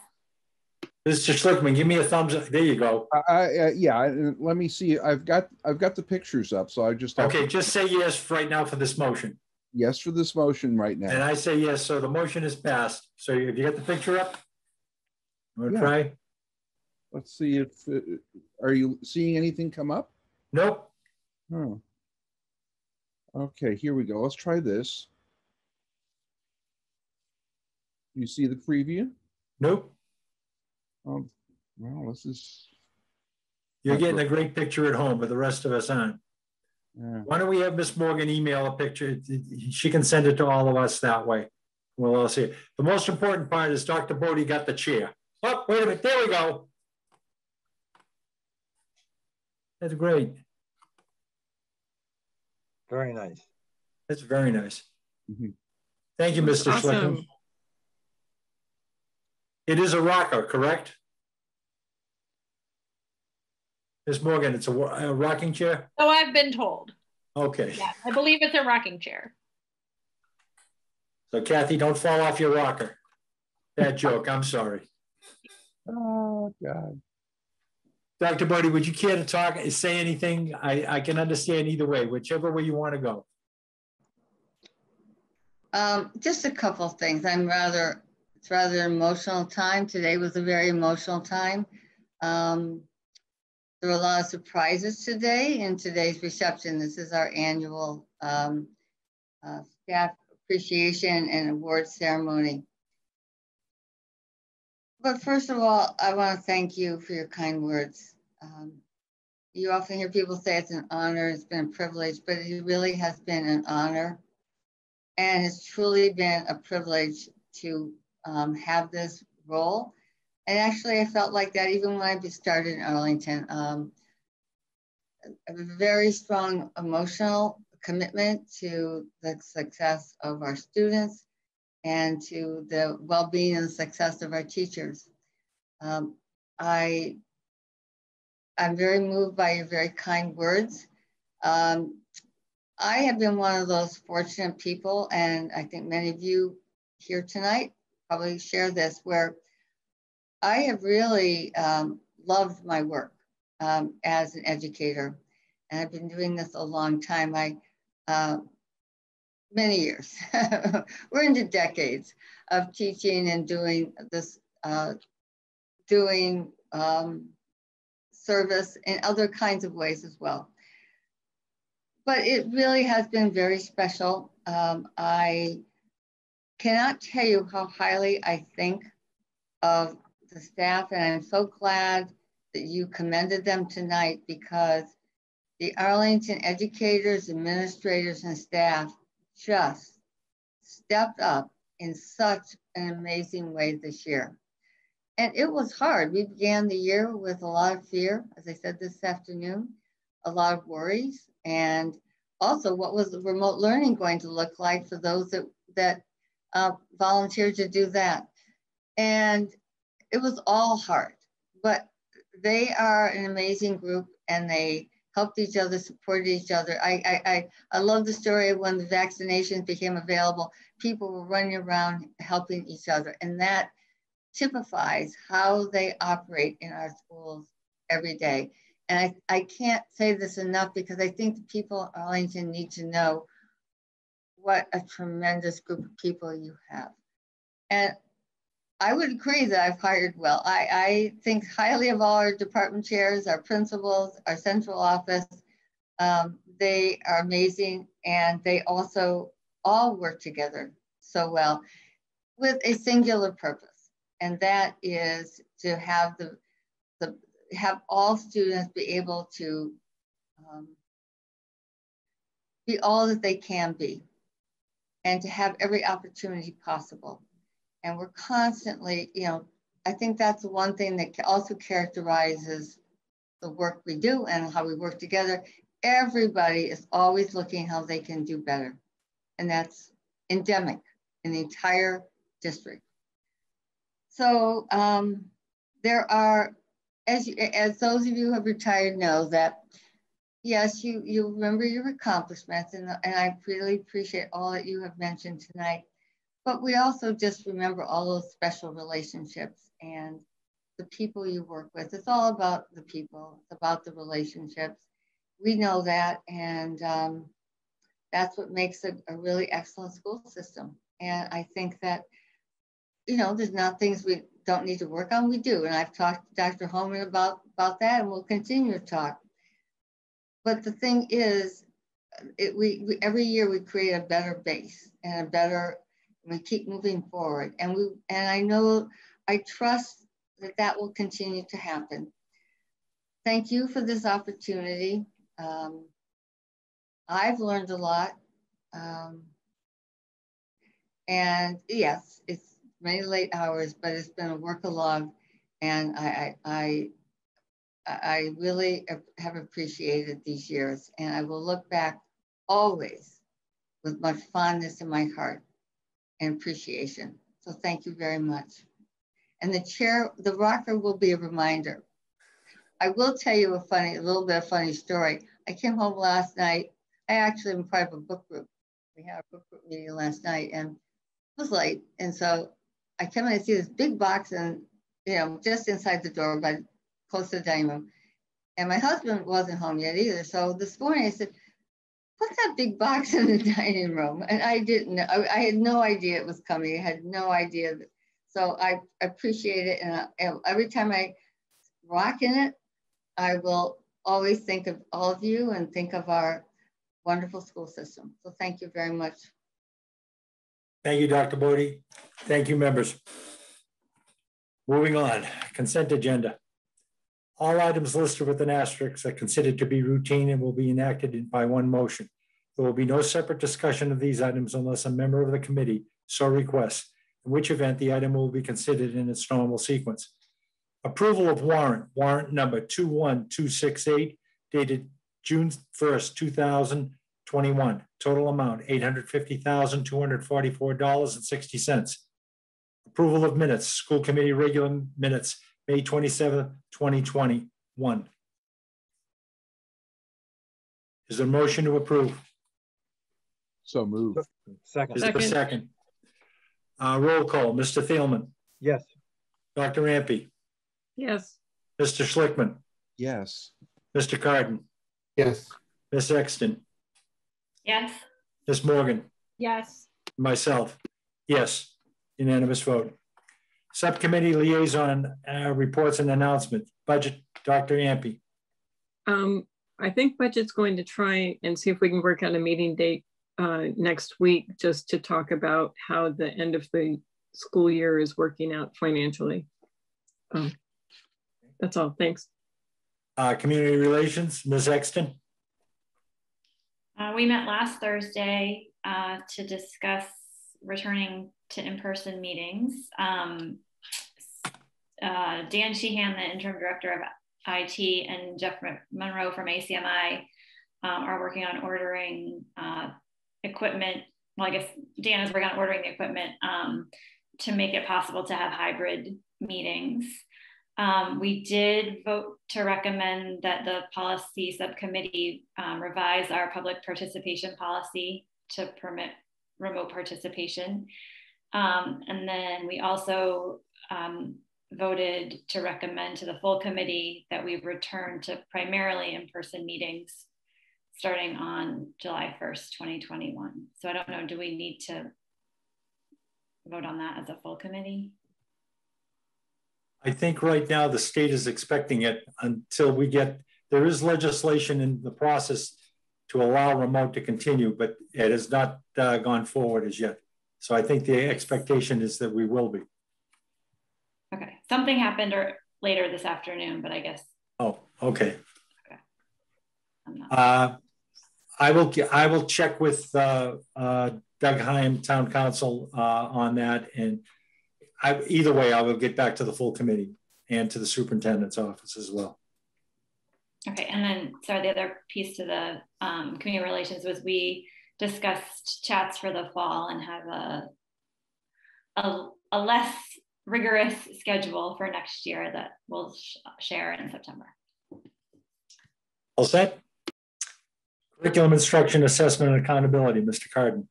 Mr. Schlichtman, give me a thumbs up. There you go.
I, uh, yeah, let me see. I've got I've got the pictures up, so I just
okay. Just say yes right now for this motion.
Yes for this motion right now.
And I say yes, so the motion is passed. So if you get the picture up, you want to yeah. try?
Let's see if uh, are you seeing anything come up?
Nope.
Oh. Okay, here we go. Let's try this. You see the preview?
Nope.
Um, well, this is.
You're getting a great picture at home, but the rest of us aren't.
Yeah.
Why don't we have Miss Morgan email a picture? She can send it to all of us that way. We'll all see it. The most important part is Dr. Bodie got the chair. Oh, wait a minute. There we go. That's great.
Very nice.
That's very nice.
Mm -hmm.
Thank you, Mr.
Awesome.
Schlichtman. It is a rocker, correct? Ms. Morgan, it's a, a rocking chair?
So I've been told.
Okay.
Yeah, I believe it's a rocking chair.
So Kathy, don't fall off your rocker. Bad joke, I'm sorry.
Oh, God.
Dr. Bodie, would you care to talk, say anything? I, I can understand either way, whichever way you want to go.
Um, just a couple of things. I'm rather, it's rather emotional time. Today was a very emotional time. Um, there were a lot of surprises today in today's reception. This is our annual um, uh, staff appreciation and award ceremony. But first of all, I want to thank you for your kind words. Um, you often hear people say it's an honor, it's been a privilege, but it really has been an honor. And it's truly been a privilege to um, have this role. And actually, I felt like that even when I started in Arlington. Um, a very strong emotional commitment to the success of our students and to the well-being and success of our teachers. Um, I, I'm very moved by your very kind words. Um, I have been one of those fortunate people, and I think many of you here tonight probably share this, where I have really um, loved my work um, as an educator. And I've been doing this a long time. I, uh, many years. We're into decades of teaching and doing this, uh, doing um, service in other kinds of ways as well. But it really has been very special. Um, I cannot tell you how highly I think of the staff, and I'm so glad that you commended them tonight because the Arlington educators, administrators, and staff just stepped up in such an amazing way this year. And it was hard. We began the year with a lot of fear, as I said this afternoon, a lot of worries, and also what was the remote learning going to look like for those that, that uh, volunteered to do that. And it was all hard, but they are an amazing group and they helped each other, supported each other. I, I, I, I love the story when the vaccinations became available, people were running around helping each other. And that typifies how they operate in our schools every day. And I, I can't say this enough because I think the people in Arlington need to know what a tremendous group of people you have. And I would agree that I've hired well. I, I think highly of all our department chairs, our principals, our central office. Um, they are amazing and they also all work together so well with a singular purpose. And that is to have the, the have all students be able to um, be all that they can be and to have every opportunity possible and we're constantly, you know, I think that's one thing that also characterizes the work we do and how we work together. Everybody is always looking how they can do better. And that's endemic in the entire district. So um, there are, as, you, as those of you who have retired know that, yes, you, you remember your accomplishments and, and I really appreciate all that you have mentioned tonight. But we also just remember all those special relationships and the people you work with. It's all about the people, it's about the relationships. We know that, and um, that's what makes a, a really excellent school system. And I think that, you know, there's not things we don't need to work on, we do. And I've talked to Dr. Homan about, about that, and we'll continue to talk. But the thing is, it, we, we every year we create a better base and a better we keep moving forward. And we and I know I trust that that will continue to happen. Thank you for this opportunity. Um, I've learned a lot. Um, and yes, it's many late hours, but it's been a work along. And I, I, I, I really have appreciated these years. And I will look back always with much fondness in my heart and appreciation. So thank you very much. And the chair, the rocker will be a reminder. I will tell you a funny, a little bit of funny story. I came home last night. I actually am part of a book group. We had a book group meeting last night and it was late. And so I come in and see this big box and, you know, just inside the door, but close to the dining room. And my husband wasn't home yet either. So this morning I said, what's that big box in the dining room? And I didn't know, I, I had no idea it was coming. I had no idea. That, so I appreciate it. And, I, and every time I rock in it, I will always think of all of you and think of our wonderful school system. So thank you very much.
Thank you, Dr. Bodie. Thank you, members. Moving on, consent agenda. All items listed with an asterisk are considered to be routine and will be enacted by one motion. There will be no separate discussion of these items unless a member of the committee so requests, in which event the item will be considered in its normal sequence. Approval of warrant, warrant number 21268 dated June 1st, 2021. Total amount $850,244.60. Approval of minutes, school committee regular minutes, May 27th, 2021. Is there a motion to approve?
So move.
Second.
Is there a second? Uh, roll call, Mr. Thielman,
Yes.
Dr. Ampe,
Yes.
Mr. Schlichtman,
Yes.
Mr. Kardon,
Yes.
Ms. Exton,
Yes.
Ms. Morgan,
Yes.
myself. Yes, unanimous vote. Subcommittee liaison uh, reports and announcements. Budget, Dr. Ampe.
Um, I think budget's going to try and see if we can work out a meeting date uh, next week just to talk about how the end of the school year is working out financially. Um, that's all. Thanks.
Uh, community relations, Ms. Exton.
Uh, we met last Thursday uh, to discuss returning to in-person meetings. Um, uh, Dan Sheehan, the interim director of IT, and Jeff Monroe from ACMI um, are working on ordering uh, equipment. Well, I guess Dan is working on ordering the equipment um, to make it possible to have hybrid meetings. Um, we did vote to recommend that the policy subcommittee um, revise our public participation policy to permit remote participation. Um, and then we also um, voted to recommend to the full committee that we return to primarily in-person meetings starting on July 1st, 2021. So I don't know, do we need to vote on that as a full committee?
I think right now the state is expecting it until we get, there is legislation in the process to allow remote to continue, but it has not uh, gone forward as yet. So I think the expectation is that we will be.
Okay, something happened or later this afternoon, but I guess.
Oh, okay. okay. Uh, I will I will check with uh, uh, Doug Heim, Town Counsel, uh, on that, and I, either way, I will get back to the full committee and to the superintendent's office as well.
Okay, and then sorry, the other piece to the um, community relations was we discussed chats for the fall and have a a, a less rigorous schedule for next year that we'll sh share in September.
All set? Curriculum instruction, assessment, and accountability, Mr. Kardon.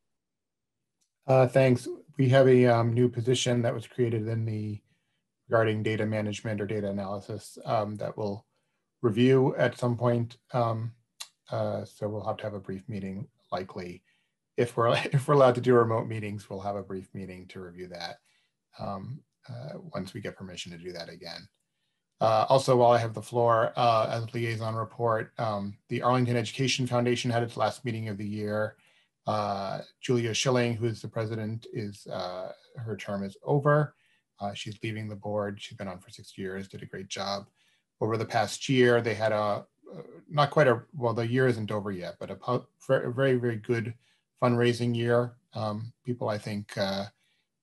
Uh, thanks. We have a um, new position that was created in the regarding data management or data analysis um, that will review at some point. Um, uh, so we'll have to have a brief meeting likely. If we're, if we're allowed to do remote meetings, we'll have a brief meeting to review that um, uh, once we get permission to do that again. Uh, also, while I have the floor, uh, as a liaison report, um, the Arlington Education Foundation had its last meeting of the year. Uh, Julia Schilling, who is the president, is uh, her term is over. she's leaving the board. She's been on for six years, did a great job over the past year. They had a, uh, not quite a, well, the year isn't over yet, but a, a very, very good fundraising year. Um, people, I think, uh,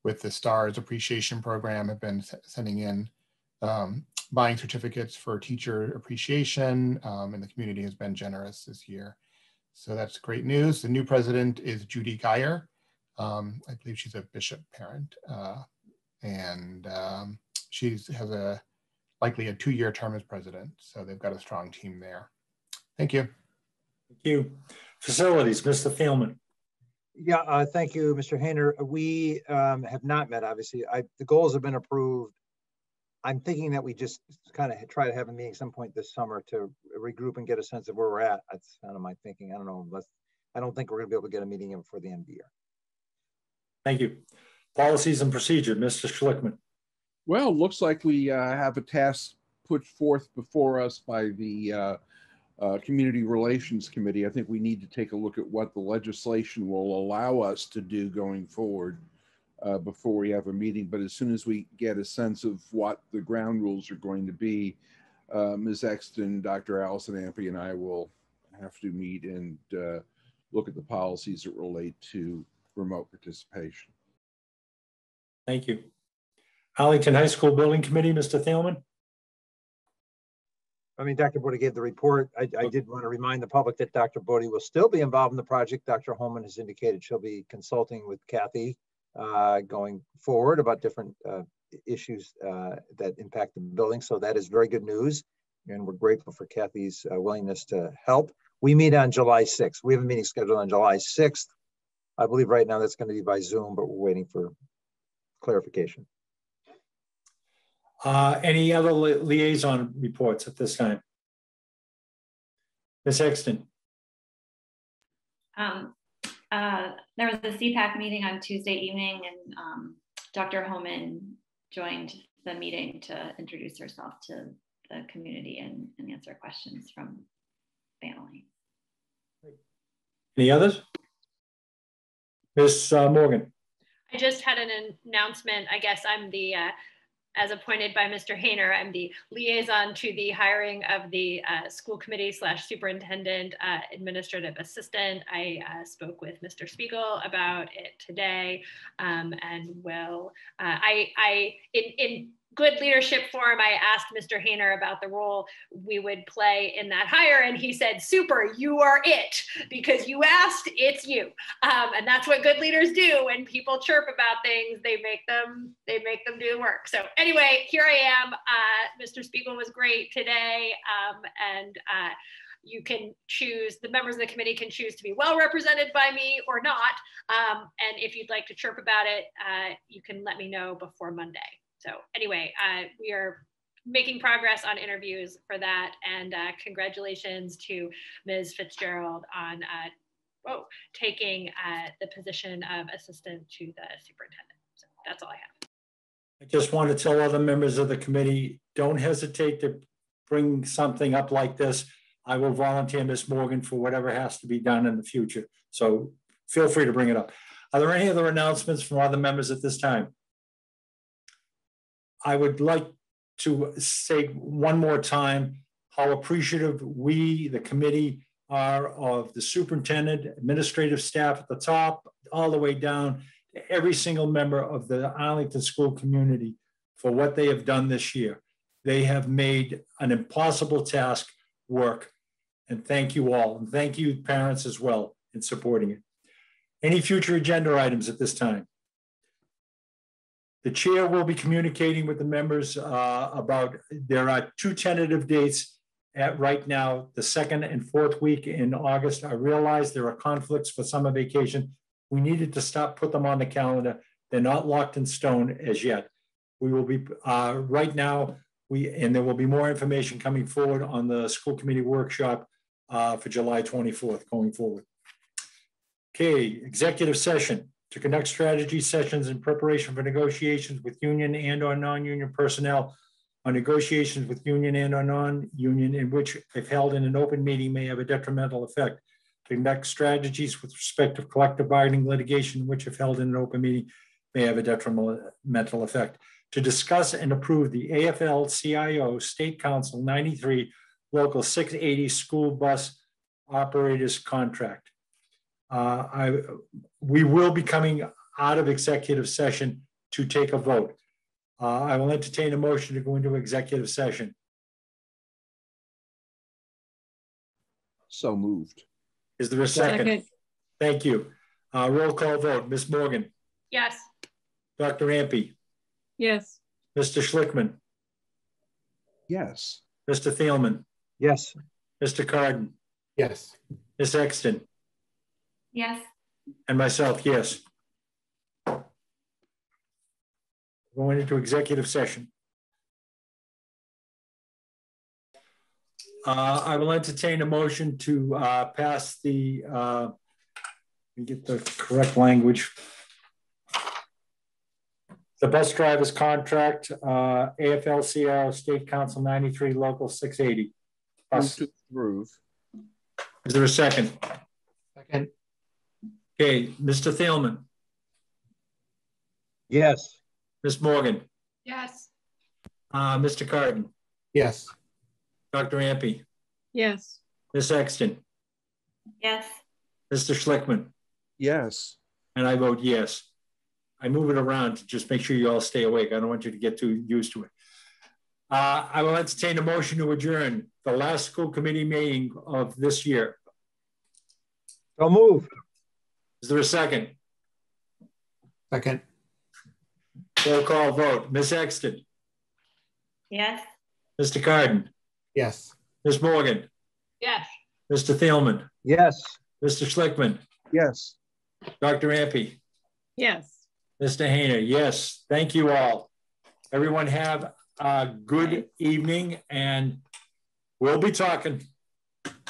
with the STARS appreciation program have been sending in um, buying certificates for teacher appreciation, um, and the community has been generous this year. So that's great news. The new president is Judy Geyer. Um, I believe she's a bishop parent, uh, and um, she has a likely a two-year term as president. So they've got a strong team there. Thank you.
Thank you. Facilities, Mr. Thielman.
Yeah, uh, thank you, Mr. Hayner. We um, have not met, obviously. I, the goals have been approved. I'm thinking that we just kind of try to have a meeting some point this summer to regroup and get a sense of where we're at. That's kind of my thinking. I don't know. Unless, I don't think we're going to be able to get a meeting in before the end of the year.
Thank you. Policies and procedure, Mr. Schlichtman.
Well, looks like we uh, have a task put forth before us by the uh, uh, Community Relations Committee. I think we need to take a look at what the legislation will allow us to do going forward uh, before we have a meeting. But as soon as we get a sense of what the ground rules are going to be, uh, Ms. Exton, Dr. Allison Ampe, and I will have to meet and uh, look at the policies that relate to remote participation.
Thank you. Arlington High School Building Committee, Mr. Thielman.
I mean, Dr. Bodie gave the report. I, I did want to remind the public that Dr. Bodie will still be involved in the project. Dr. Homan has indicated she'll be consulting with Kathy uh, going forward about different uh, issues uh, that impact the building. So that is very good news. And we're grateful for Kathy's uh, willingness to help. We meet on July 6th. We have a meeting scheduled on July 6th. I believe right now that's going to be by Zoom, but we're waiting for clarification.
Uh, any other li liaison reports at this time? Ms. Exton.
Um, uh, there was a CPAC meeting on Tuesday evening and um, Dr. Homan joined the meeting to introduce herself to the community and, and answer questions from family.
Any others? Ms. Uh, Morgan.
I just had an announcement. I guess I'm the uh, as appointed by Mr. Hayner. I'm the liaison to the hiring of the uh, school committee slash superintendent uh, administrative assistant. I uh, spoke with Mr. Spiegel about it today um, and will, uh, I, I in, in good leadership forum, I asked Mr. Hayner about the role we would play in that hire, and he said, "Super, you are it because you asked, it's you." Um, and that's what good leaders do. When people chirp about things, they make them they make them do the work. So anyway, here I am. Uh, Mr. Spiegel was great today, um, and. Uh, you can choose, the members of the committee can choose to be well represented by me or not. Um, and if you'd like to chirp about it, uh, you can let me know before Monday. So anyway, uh, we are making progress on interviews for that. And uh, congratulations to Ms. Fitzgerald on uh, whoa, taking uh, the position of assistant to the superintendent. So that's all I have.
I just want to tell other members of the committee, don't hesitate to bring something up like this. I will volunteer Ms. Morgan for whatever has to be done in the future. So feel free to bring it up. Are there any other announcements from other members at this time? I would like to say one more time how appreciative we, the committee, are of the superintendent, administrative staff at the top, all the way down every single member of the Arlington school community for what they have done this year. They have made an impossible task work. And thank you all. And thank you, parents, as well, in supporting it. Any future agenda items at this time? The chair will be communicating with the members uh, about, there are two tentative dates at right now, the second and fourth week in August. I realize there are conflicts for summer vacation. We needed to stop, put them on the calendar. They're not locked in stone as yet. We will be, uh, right now, we, and there will be more information coming forward on the school committee workshop uh, for July 24th going forward. Okay, executive session to conduct strategy sessions in preparation for negotiations with union and or non-union personnel on negotiations with union and or non-union in which if held in an open meeting may have a detrimental effect. To conduct strategies with respect to collective bargaining litigation which if held in an open meeting may have a detrimental effect. To discuss and approve the AFL-CIO State Council 93 Local 680 School Bus Operators Contract. Uh, I, we will be coming out of executive session to take a vote. Uh, I will entertain a motion to go into executive session.
So moved.
Is there a second?
Second.
Thank you. Uh, roll call vote. Ms. Morgan,
Yes.
Dr. Ampe,
Yes.
Mr. Schlichtman,
Yes.
Mr. Thielman,
Yes.
Mr. Kardon,
Yes.
Ms. Exton,
Yes.
And myself, yes. Going into executive session. Uh, I will entertain a motion to uh, pass the, uh, let me get the correct language. The bus driver's contract, uh, AFL-CIO State Council 93, Local 680.
Move to approve.
Is there a second?
Second.
Okay, Mr. Thielman,
Yes.
Ms. Morgan,
Yes.
uh, Mr. Kardon,
Yes.
Dr. Ampe,
Yes.
Ms. Exton,
Yes.
Mr. Schlichtman,
Yes.
and I vote yes. I move it around to just make sure you all stay awake. I don't want you to get too used to it. Uh, I will entertain a motion to adjourn the last school committee meeting of this year.
So moved.
Is there a second?
Second.
Roll call vote. Ms. Exton,
Yes.
Mr. Kardon,
Yes.
Ms. Morgan,
Yes.
Mr. Thielman,
Yes.
Mr. Schlichtman,
Yes.
Dr. Ampe,
Yes.
Mr. Hayner, yes. Thank you all. Everyone have a good evening and we'll be talking.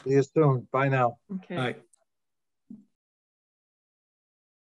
See you soon. Bye now.
Okay.
Bye.